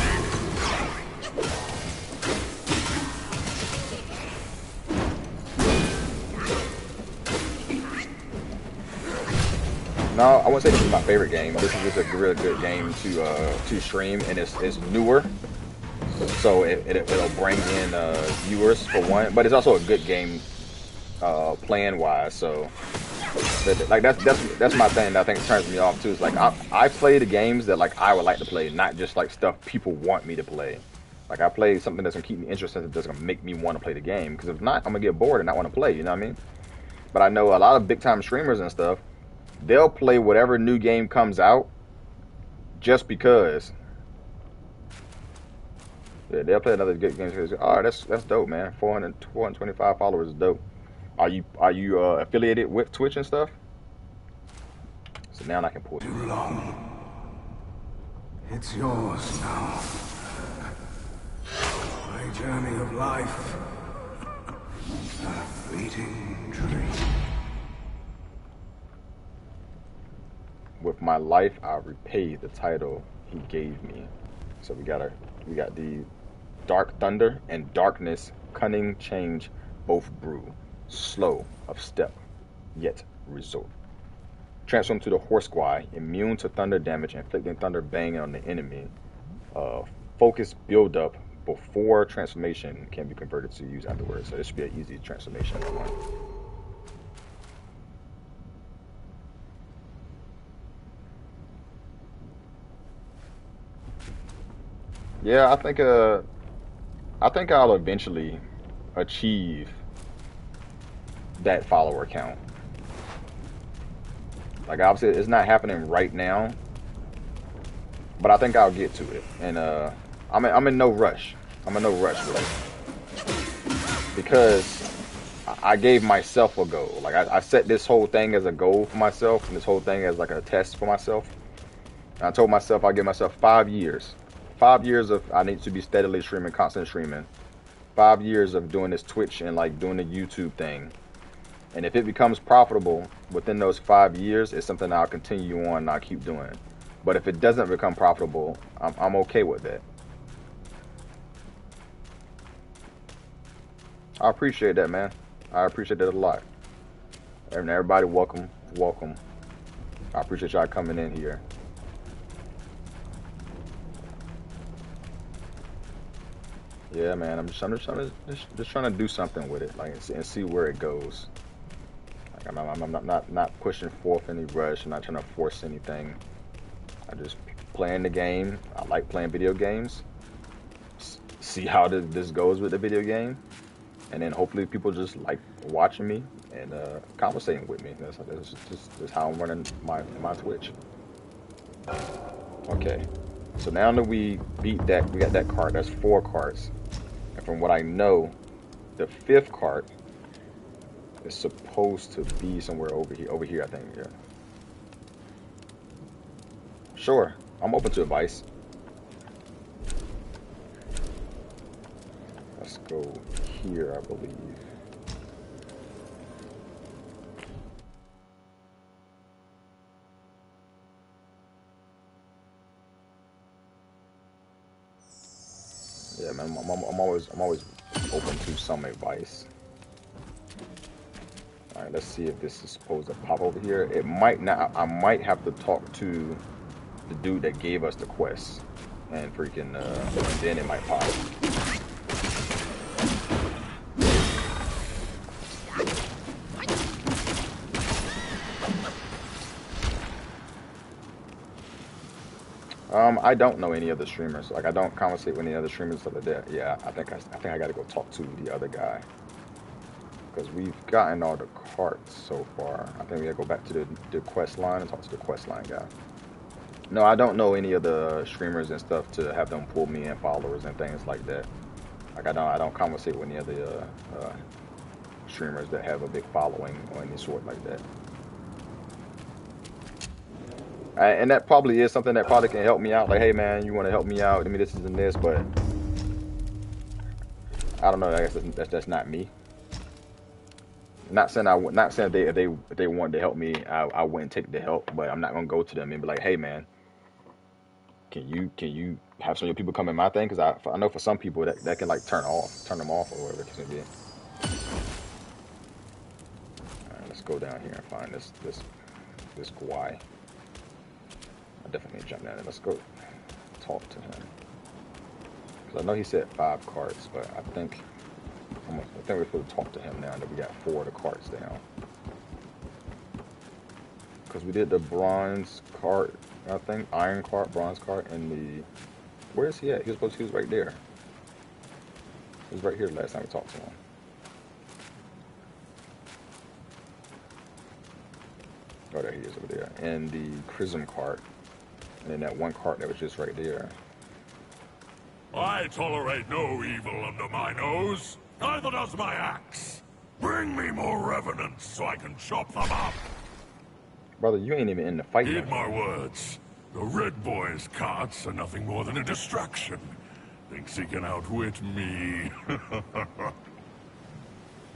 No, I wouldn't say this is my favorite game. This is just a really good game to uh, to stream, and it's, it's newer. so it, it, it'll bring in uh, viewers for one, but it's also a good game uh, plan wise. So but, like that's that's that's my thing. That I think turns me off too. It's like I I play the games that like I would like to play, not just like stuff people want me to play. Like I play something that's gonna keep me interested, that's gonna make me want to play the game. Because if not, I'm gonna get bored and not want to play. You know what I mean? But I know a lot of big time streamers and stuff. They'll play whatever new game comes out just because. Yeah, they'll play another good game. Because, oh, that's that's dope, man. 400, 425 followers is dope. Are you are you uh, affiliated with Twitch and stuff? So now I can pull. Too long. It's yours now. My journey of life. A fleeting dream. With my life, I repay the title he gave me. So we got our, we got the Dark Thunder and Darkness Cunning Change both brew slow of step, yet result. Transform to the Horsesquire, immune to thunder damage, inflicting thunder banging on the enemy. Uh, focus build up before transformation can be converted to use afterwards. So this should be an easy transformation. Yeah, I think uh, I think I'll eventually achieve that follower count. Like obviously it's not happening right now, but I think I'll get to it. And uh, I'm in, I'm in no rush. I'm in no rush because I gave myself a goal. Like I, I, set this whole thing as a goal for myself, and this whole thing as like a test for myself. And I told myself I'll give myself five years. Five years of I need to be steadily streaming, constant streaming. Five years of doing this Twitch and like doing the YouTube thing and if it becomes profitable within those five years, it's something I'll continue on and I'll keep doing. But if it doesn't become profitable, I'm, I'm okay with that. I appreciate that, man. I appreciate that a lot. And everybody, welcome, welcome. I appreciate y'all coming in here. Yeah, man. I'm just, I'm just trying to just, just trying to do something with it, like and see where it goes. I'm, I'm, I'm, not, not not pushing forth any rush. I'm not trying to force anything. I'm just playing the game. I like playing video games. S see how this, this goes with the video game, and then hopefully people just like watching me and uh, conversating with me. That's, that's just that's how I'm running my my Twitch. Okay, so now that we beat that, we got that card. That's four cards, and from what I know, the fifth card is supposed to be somewhere over here. Over here, I think, yeah. Sure, I'm open to advice. Let's go here, I believe. Yeah, man, I'm, I'm, I'm always I'm always open to some advice. All right, let's see if this is supposed to pop over here. It might not. I might have to talk to the dude that gave us the quest, and freaking, uh, and then it might pop. Um, I don't know any other streamers. Like, I don't conversate with any other streamers stuff like that. Yeah, I think I, I think I got to go talk to the other guy because we've gotten all the carts so far. I think we gotta go back to the, the quest line and talk to the quest line guy. No, I don't know any of the streamers and stuff to have them pull me in followers and things like that. Like I don't, I don't conversate with any of the uh, uh, streamers that have a big following or any sort like that. And that probably is something that probably can help me out. Like, hey man, you want to help me out? I mean, this is and this, but I don't know. I guess that's, that's not me. Not saying I not saying they if they if they wanted to help me, I, I wouldn't take the help, but I'm not gonna go to them and be like, hey man, can you can you have some of your people come in my thing? Because I I know for some people that that can like turn off, turn them off or whatever it can be. All right, let's go down here and find this this this guy. I definitely jump down there. Let's go talk to him. Cause I know he said five carts, but I think I think we're supposed to talk to him now that we got four of the carts down. Because we did the bronze cart, I think, iron cart, bronze cart, and the... Where is he at? He was supposed to, was right there. He was right here last time we talked to him. Oh, there he is over there. And the chrism cart. And then that one cart that was just right there. I tolerate no evil under my nose. Neither does my axe. Bring me more revenants so I can chop them up. Brother, you ain't even in the fight Heed my words. The Red Boy's carts are nothing more than a distraction. Thinks he can outwit me.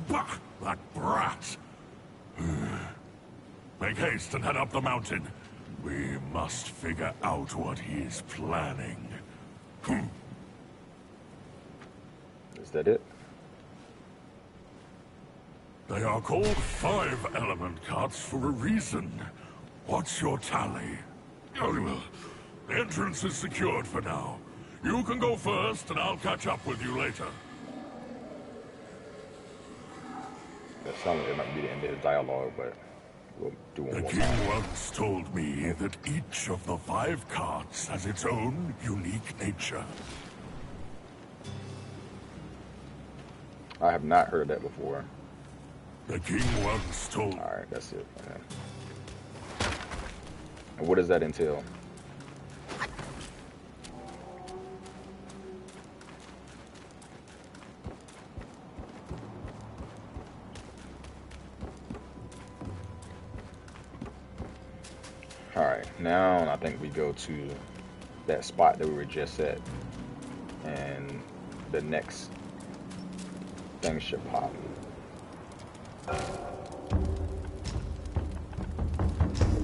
bah! That brat! Make haste and head up the mountain. We must figure out what he is planning. Hmm. Is that it? They are called five element carts for a reason. What's your tally? Oh, well, the entrance is secured for now. You can go first, and I'll catch up with you later. That sounds like it might be the end of his dialogue, but we'll do one The king time. once told me that each of the five carts has its own unique nature. I have not heard that before. The king once told... Alright, that's it. Okay. What does that entail? Now I think we go to that spot that we were just at. And the next thing should pop.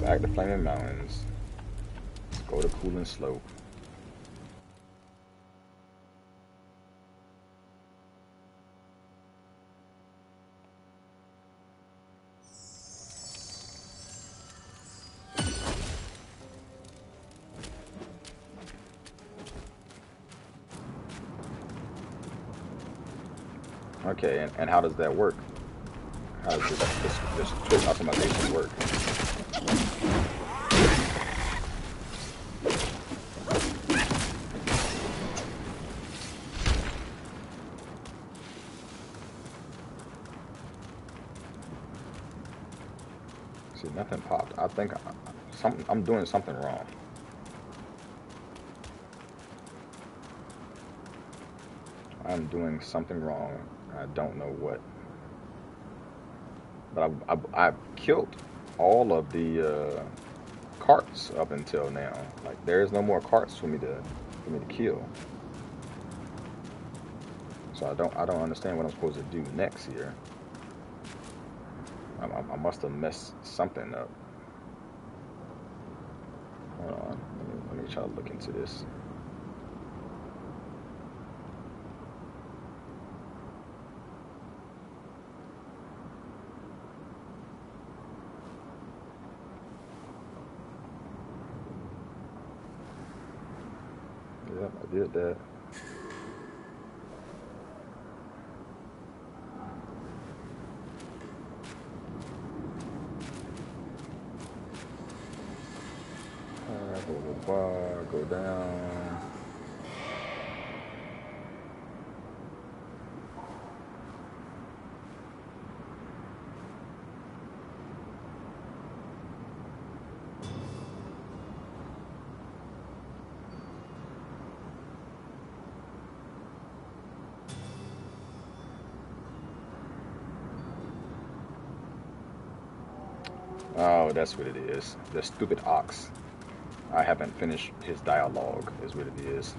Back to Flaming Mountains. Let's go to Cooling Slope. And, how does that work? How does this, this, this twist optimization work? See, nothing popped. I think I, something, I'm doing something wrong. I'm doing something wrong. I don't know what. But I, I, I've killed all of the uh, carts up until now. Like there is no more carts for me to for me to kill. So I don't I don't understand what I'm supposed to do next here. I, I, I must have messed something up. Hold on, let me, let me try to look into this. Yep, I did that. Alright, go to bar, go down. That's what it is. The stupid ox. I haven't finished his dialogue, is what it is.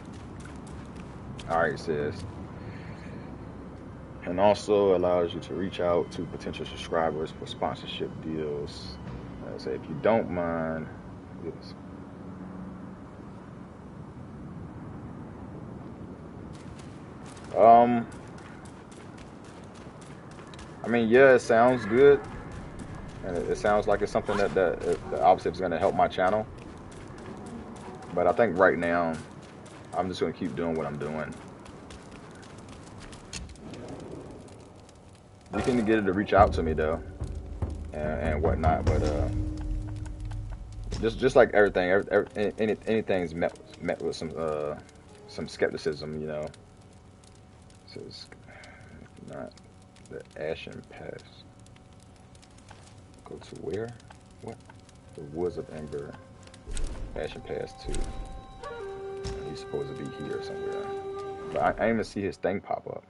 Alright, says. And also allows you to reach out to potential subscribers for sponsorship deals. I say, if you don't mind, yes. Um, I mean, yeah, it sounds good, and it, it sounds like it's something that, that, that is going to help my channel. But I think right now, I'm just going to keep doing what I'm doing. You can get it to reach out to me though, and, and whatnot. But uh, just just like everything, every, every, any, anything's met met with some uh, some skepticism, you know. So it's not the Ashen Pass. Go to where? What? The Woods of Ember. Ashen Pass 2. He's supposed to be here somewhere. But I, I didn't even see his thing pop up.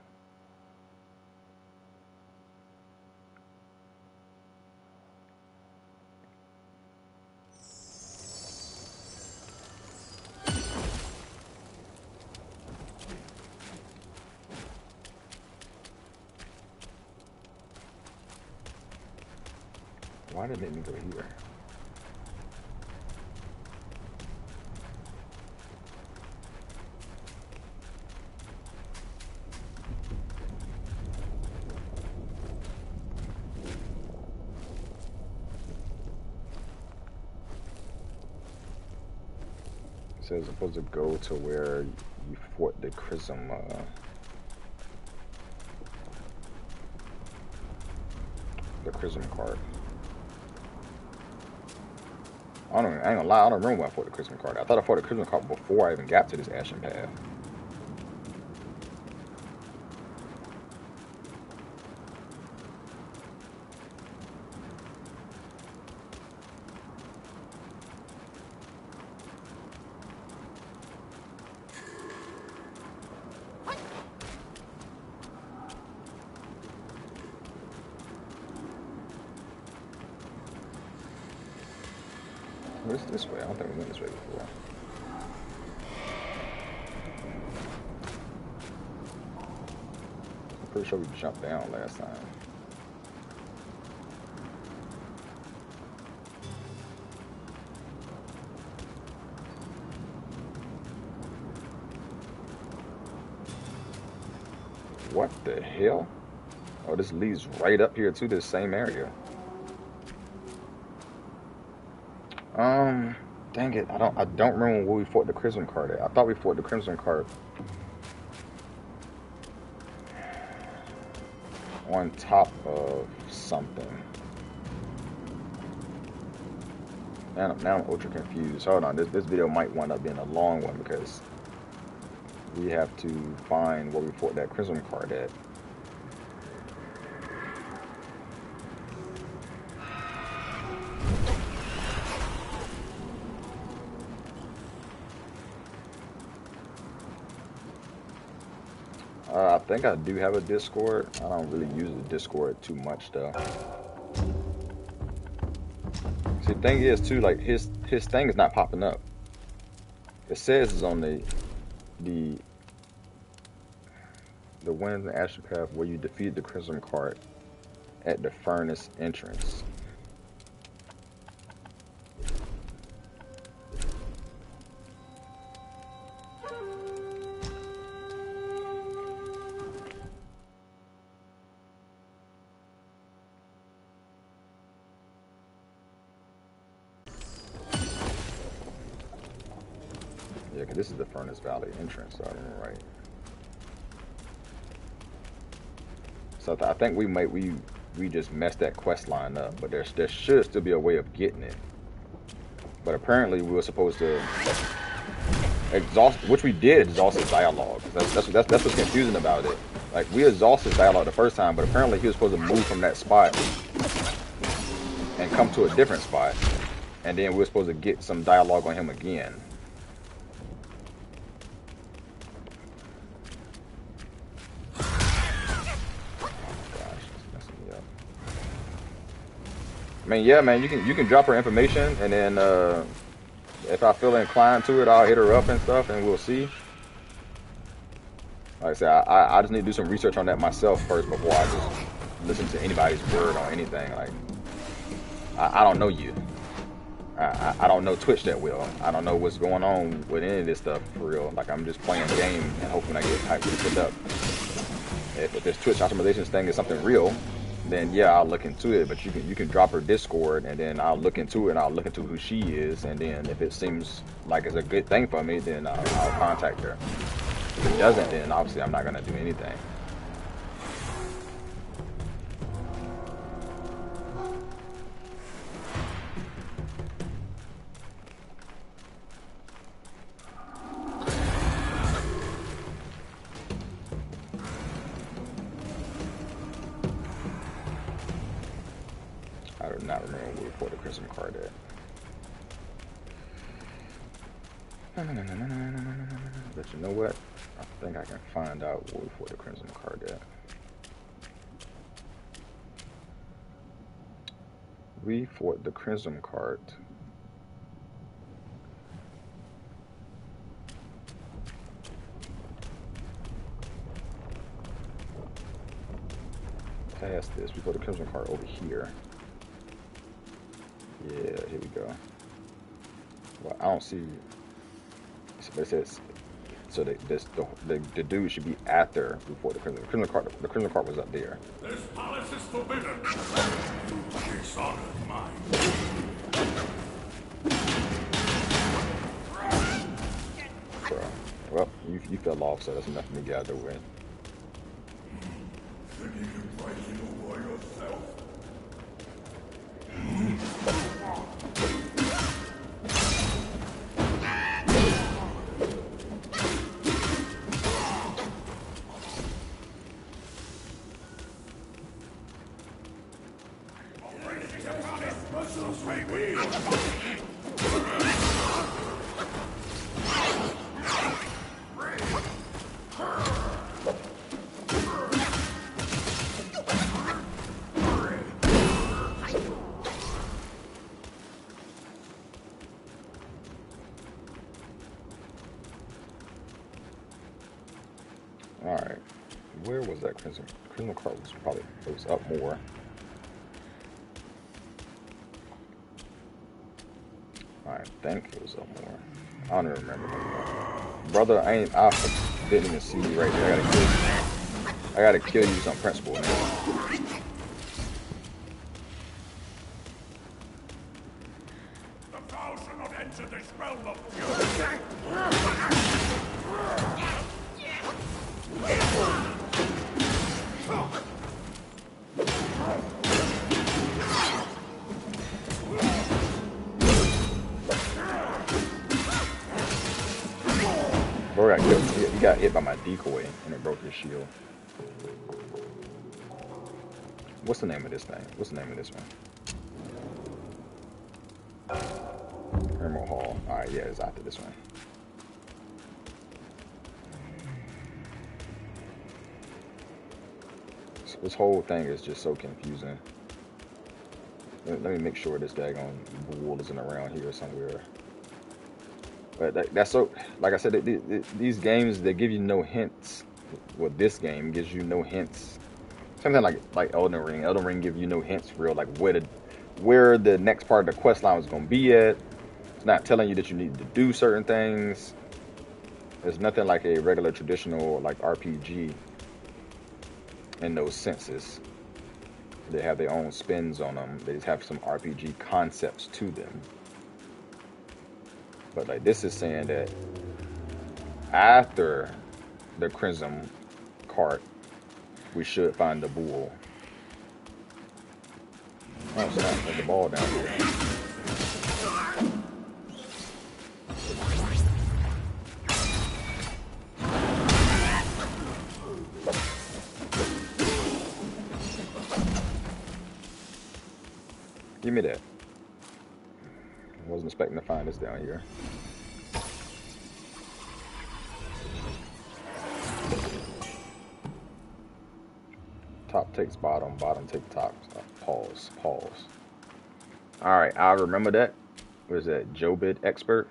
Why did it make me go here? It says supposed to go to where you fought the Crimson. Uh, the Crimson Cart. I don't. I ain't gonna lie. I don't remember when I fought the Crimson Cart. I thought I fought the Crimson Cart before I even got to this Ashen Path. Where's this way? I don't think we went this way before. I'm pretty sure we jumped down last time. What the hell? Oh, this leads right up here to this same area. Um, dang it, I don't, I don't remember where we fought the Crimson Cart at. I thought we fought the Crimson Cart on top of something. Now, now I'm ultra confused. Hold on, this this video might wind up being a long one because we have to find where we fought that Crimson Cart at. Uh, I think I do have a Discord. I don't really use the Discord too much though. See, the thing is too, like his his thing is not popping up. It says it's on the the the Winds and Ashen Path where you defeat the Crimson Cart at the furnace entrance. Valley entrance, so right. So I think we might we we just messed that quest line up, but there's there should still be a way of getting it. But apparently we were supposed to exhaust, which we did exhaust his dialogue. That's that's that's, that's what's confusing about it. Like we exhausted dialogue the first time, but apparently he was supposed to move from that spot and come to a different spot, and then we were supposed to get some dialogue on him again. Mean, yeah, man, you can you can drop her information, and then uh, if I feel inclined to it, I'll hit her up and stuff, and we'll see. Like I said, I, I just need to do some research on that myself first before I just listen to anybody's word on anything. Like, I, I don't know you. I, I, don't know Twitch that well. I don't know what's going on with any of this stuff for real. Like, I'm just playing a game and hoping I get hyped up. If, if this Twitch optimizations thing is something real, then yeah, I'll look into it. But you can you can drop her Discord, and then I'll look into it, and I'll look into who she is, and then if it seems like it's a good thing for me, then I'll, I'll contact her. If it doesn't, then obviously I'm not gonna do anything. We fought the Crimson Cart. Past this, we fought the Crimson Cart over here. Yeah, here we go. Well, I don't see. It says so. The, this the, the the dude should be after before the crimson. The crimson cart. The crimson cart was up there. This palace is forbidden. Mine. Well, you you fell off, so that's nothing to gather with. Crimson? Crimson cart was probably it was up more. I think it was up more. I don't even remember. Brother, I ain't. I didn't even see you right there. I gotta kill you. I gotta kill you on principle. What's the name of this thing? What's the name of this one? Emerald Hall. Alright, yeah, it's after this one. This- whole thing is just so confusing. Let, me make sure this daggone bull isn't around here somewhere. But that, that's so, like I said, these games they give you no hints. Well, this game gives you no hints. Something like like Elden Ring. Elden Ring give you no hints, real like where the where the next part of the quest line is gonna be at. It's not telling you that you need to do certain things. There's nothing like a regular traditional like RPG in those senses. They have their own spins on them. They just have some RPG concepts to them. But like this is saying that after the Crimson cart, we should find the bull. Oh snap, there's the ball down here. Give me that. I wasn't expecting to find this down here. Takes bottom, bottom takes top. Pause, pause. All right, I remember that. Was that Jobit expert?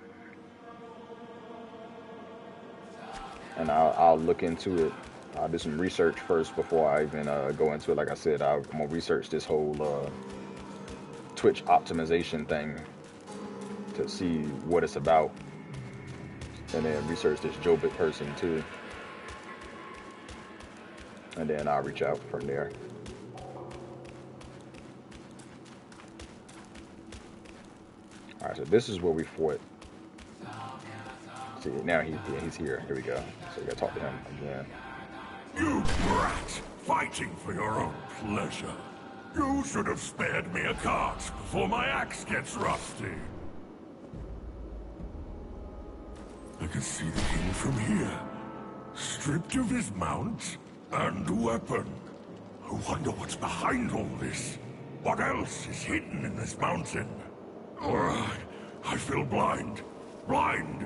And I'll, I'll look into it. I'll do some research first before I even uh, go into it. Like I said, I, I'm gonna research this whole uh, Twitch optimization thing to see what it's about, and then research this Jobit person too, and then I'll reach out from there. All right, so this is where we fought. See, now he, yeah, he's here. Here we go. So we gotta talk to him again. You brat! Fighting for your own pleasure. You should have spared me a cart before my axe gets rusty. I can see the king from here. Stripped of his mount and weapon. I wonder what's behind all this. What else is hidden in this mountain? Ugh, I feel blind. Blind.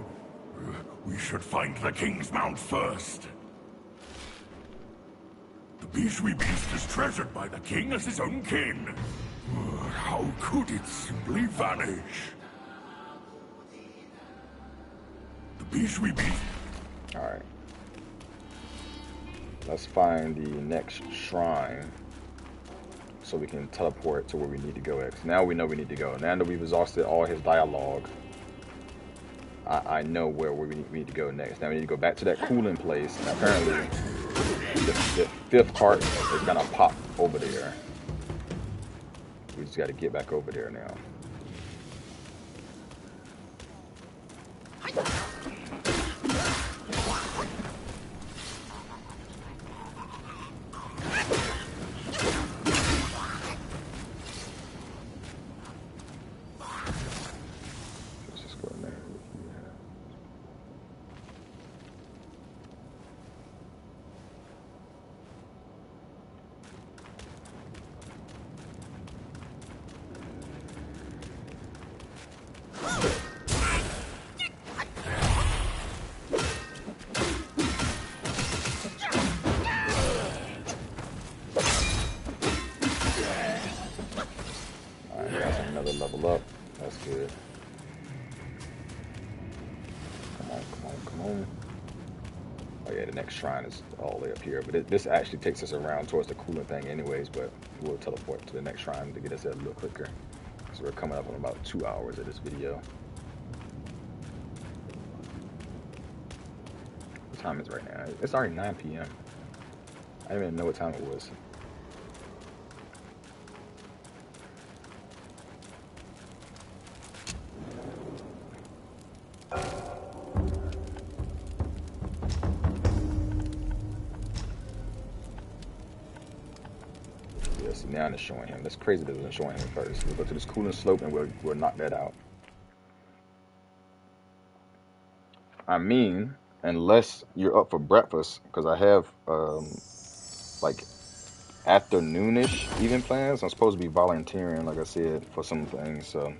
Uh, We should find the King's Mount first. The Bishui Beast is treasured by the King as his own kin. Ugh, How could it simply vanish? The Bishui Beast Alright. Let's find the next shrine so we can teleport to where we need to go. 'Cause now we know we need to go. Now that we've exhausted all his dialogue, I, I know where we need, we need to go next. Now we need to go back to that cooling place, and apparently the, the fifth cart is gonna pop over there. We just got to get back over there now. Shrine is all the way up here. But it, this actually takes us around towards the cooling thing anyways, but we'll teleport to the next shrine to get us there a little quicker. So we're coming up on about two hours of this video. What time is right now? It's already 9 p.m. I didn't even know what time it was. Now it's showing him. That's crazy that wasn't showing him first. We'll go to this cooling slope and we'll, we'll knock that out. I mean, unless you're up for breakfast, because I have um, like afternoonish even plans. I'm supposed to be volunteering, like I said, for some things. So,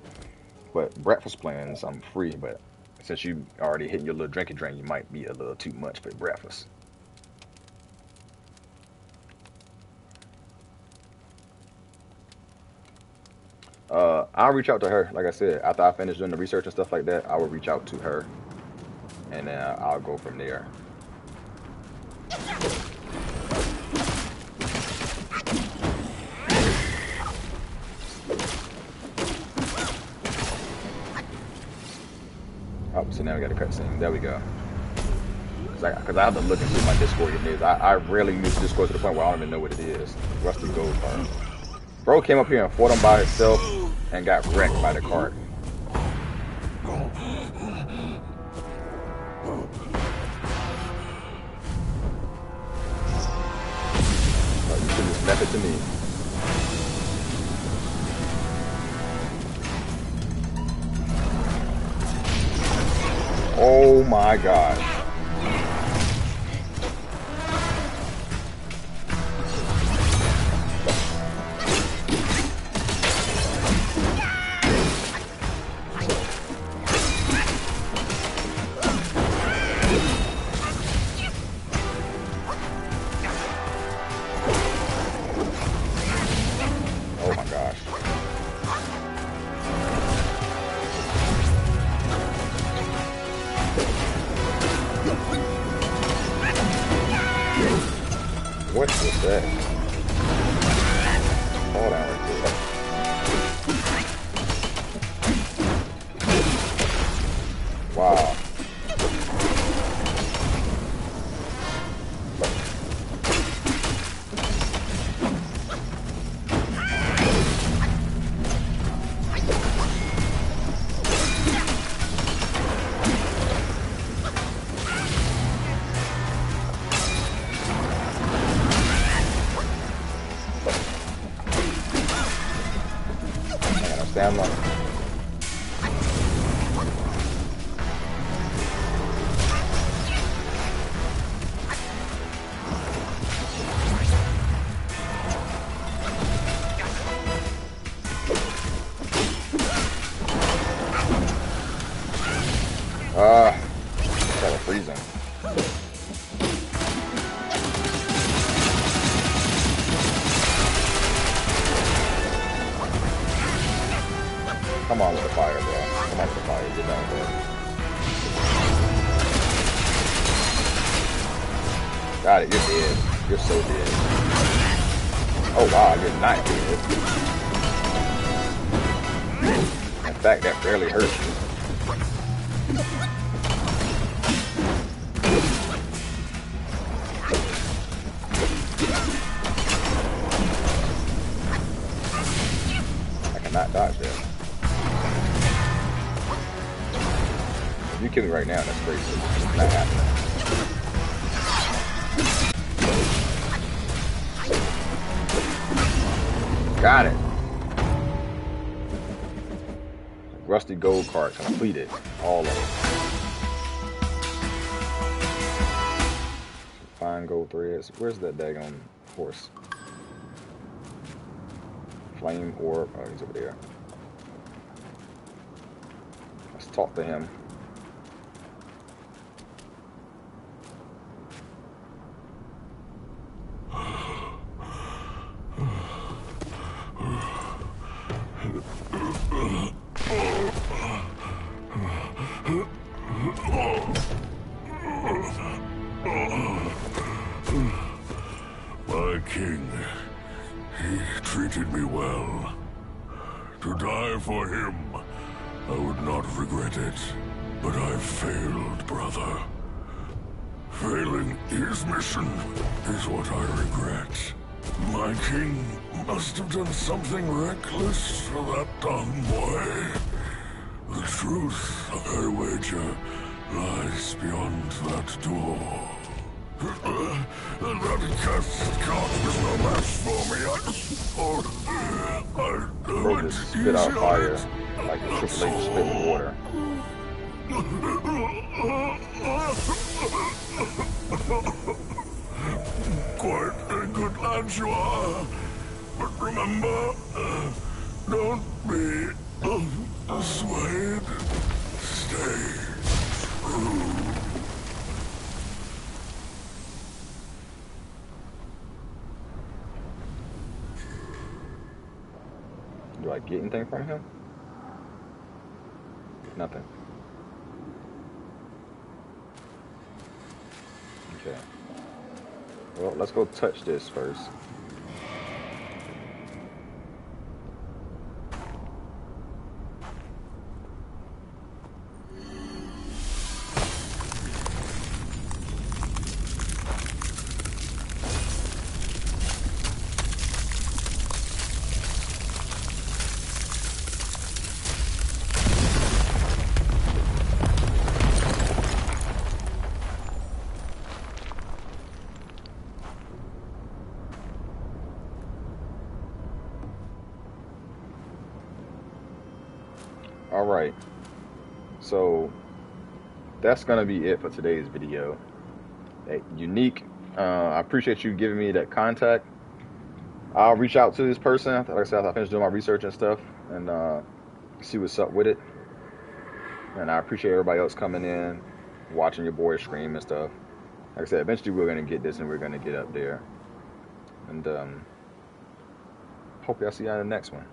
but breakfast plans, I'm free. But since you already hit your little drinky drink, you might be a little too much for breakfast. Uh, I'll reach out to her. Like I said, after I finish doing the research and stuff like that, I will reach out to her, and then I'll go from there. Oh, so now we got a cutscene. There we go. Cause I, I, have to look and see my Discord it is. I, I rarely use Discord to the point where I don't even know what it is. Rusty Gold cart. Bro came up here and fought him by himself and got wrecked by the cart. Oh, you should have left it to me. Oh my gosh. Kill me right now, that's crazy. Not happening. Got it. Rusty gold cart completed. All of it. Fine gold threads. Where's that daggone horse? Flame orb. Oh, he's over there. Let's talk to him. Spit out fire go touch this first. That's gonna be it for today's video. Hey, unique. Uh, I appreciate you giving me that contact. I'll reach out to this person. Like I said, I finished doing my research and stuff, and uh, see what's up with it. And I appreciate everybody else coming in, watching your boy stream and stuff. Like I said, eventually we're gonna get this and we're gonna get up there. And um, hope y'all see you on the next one.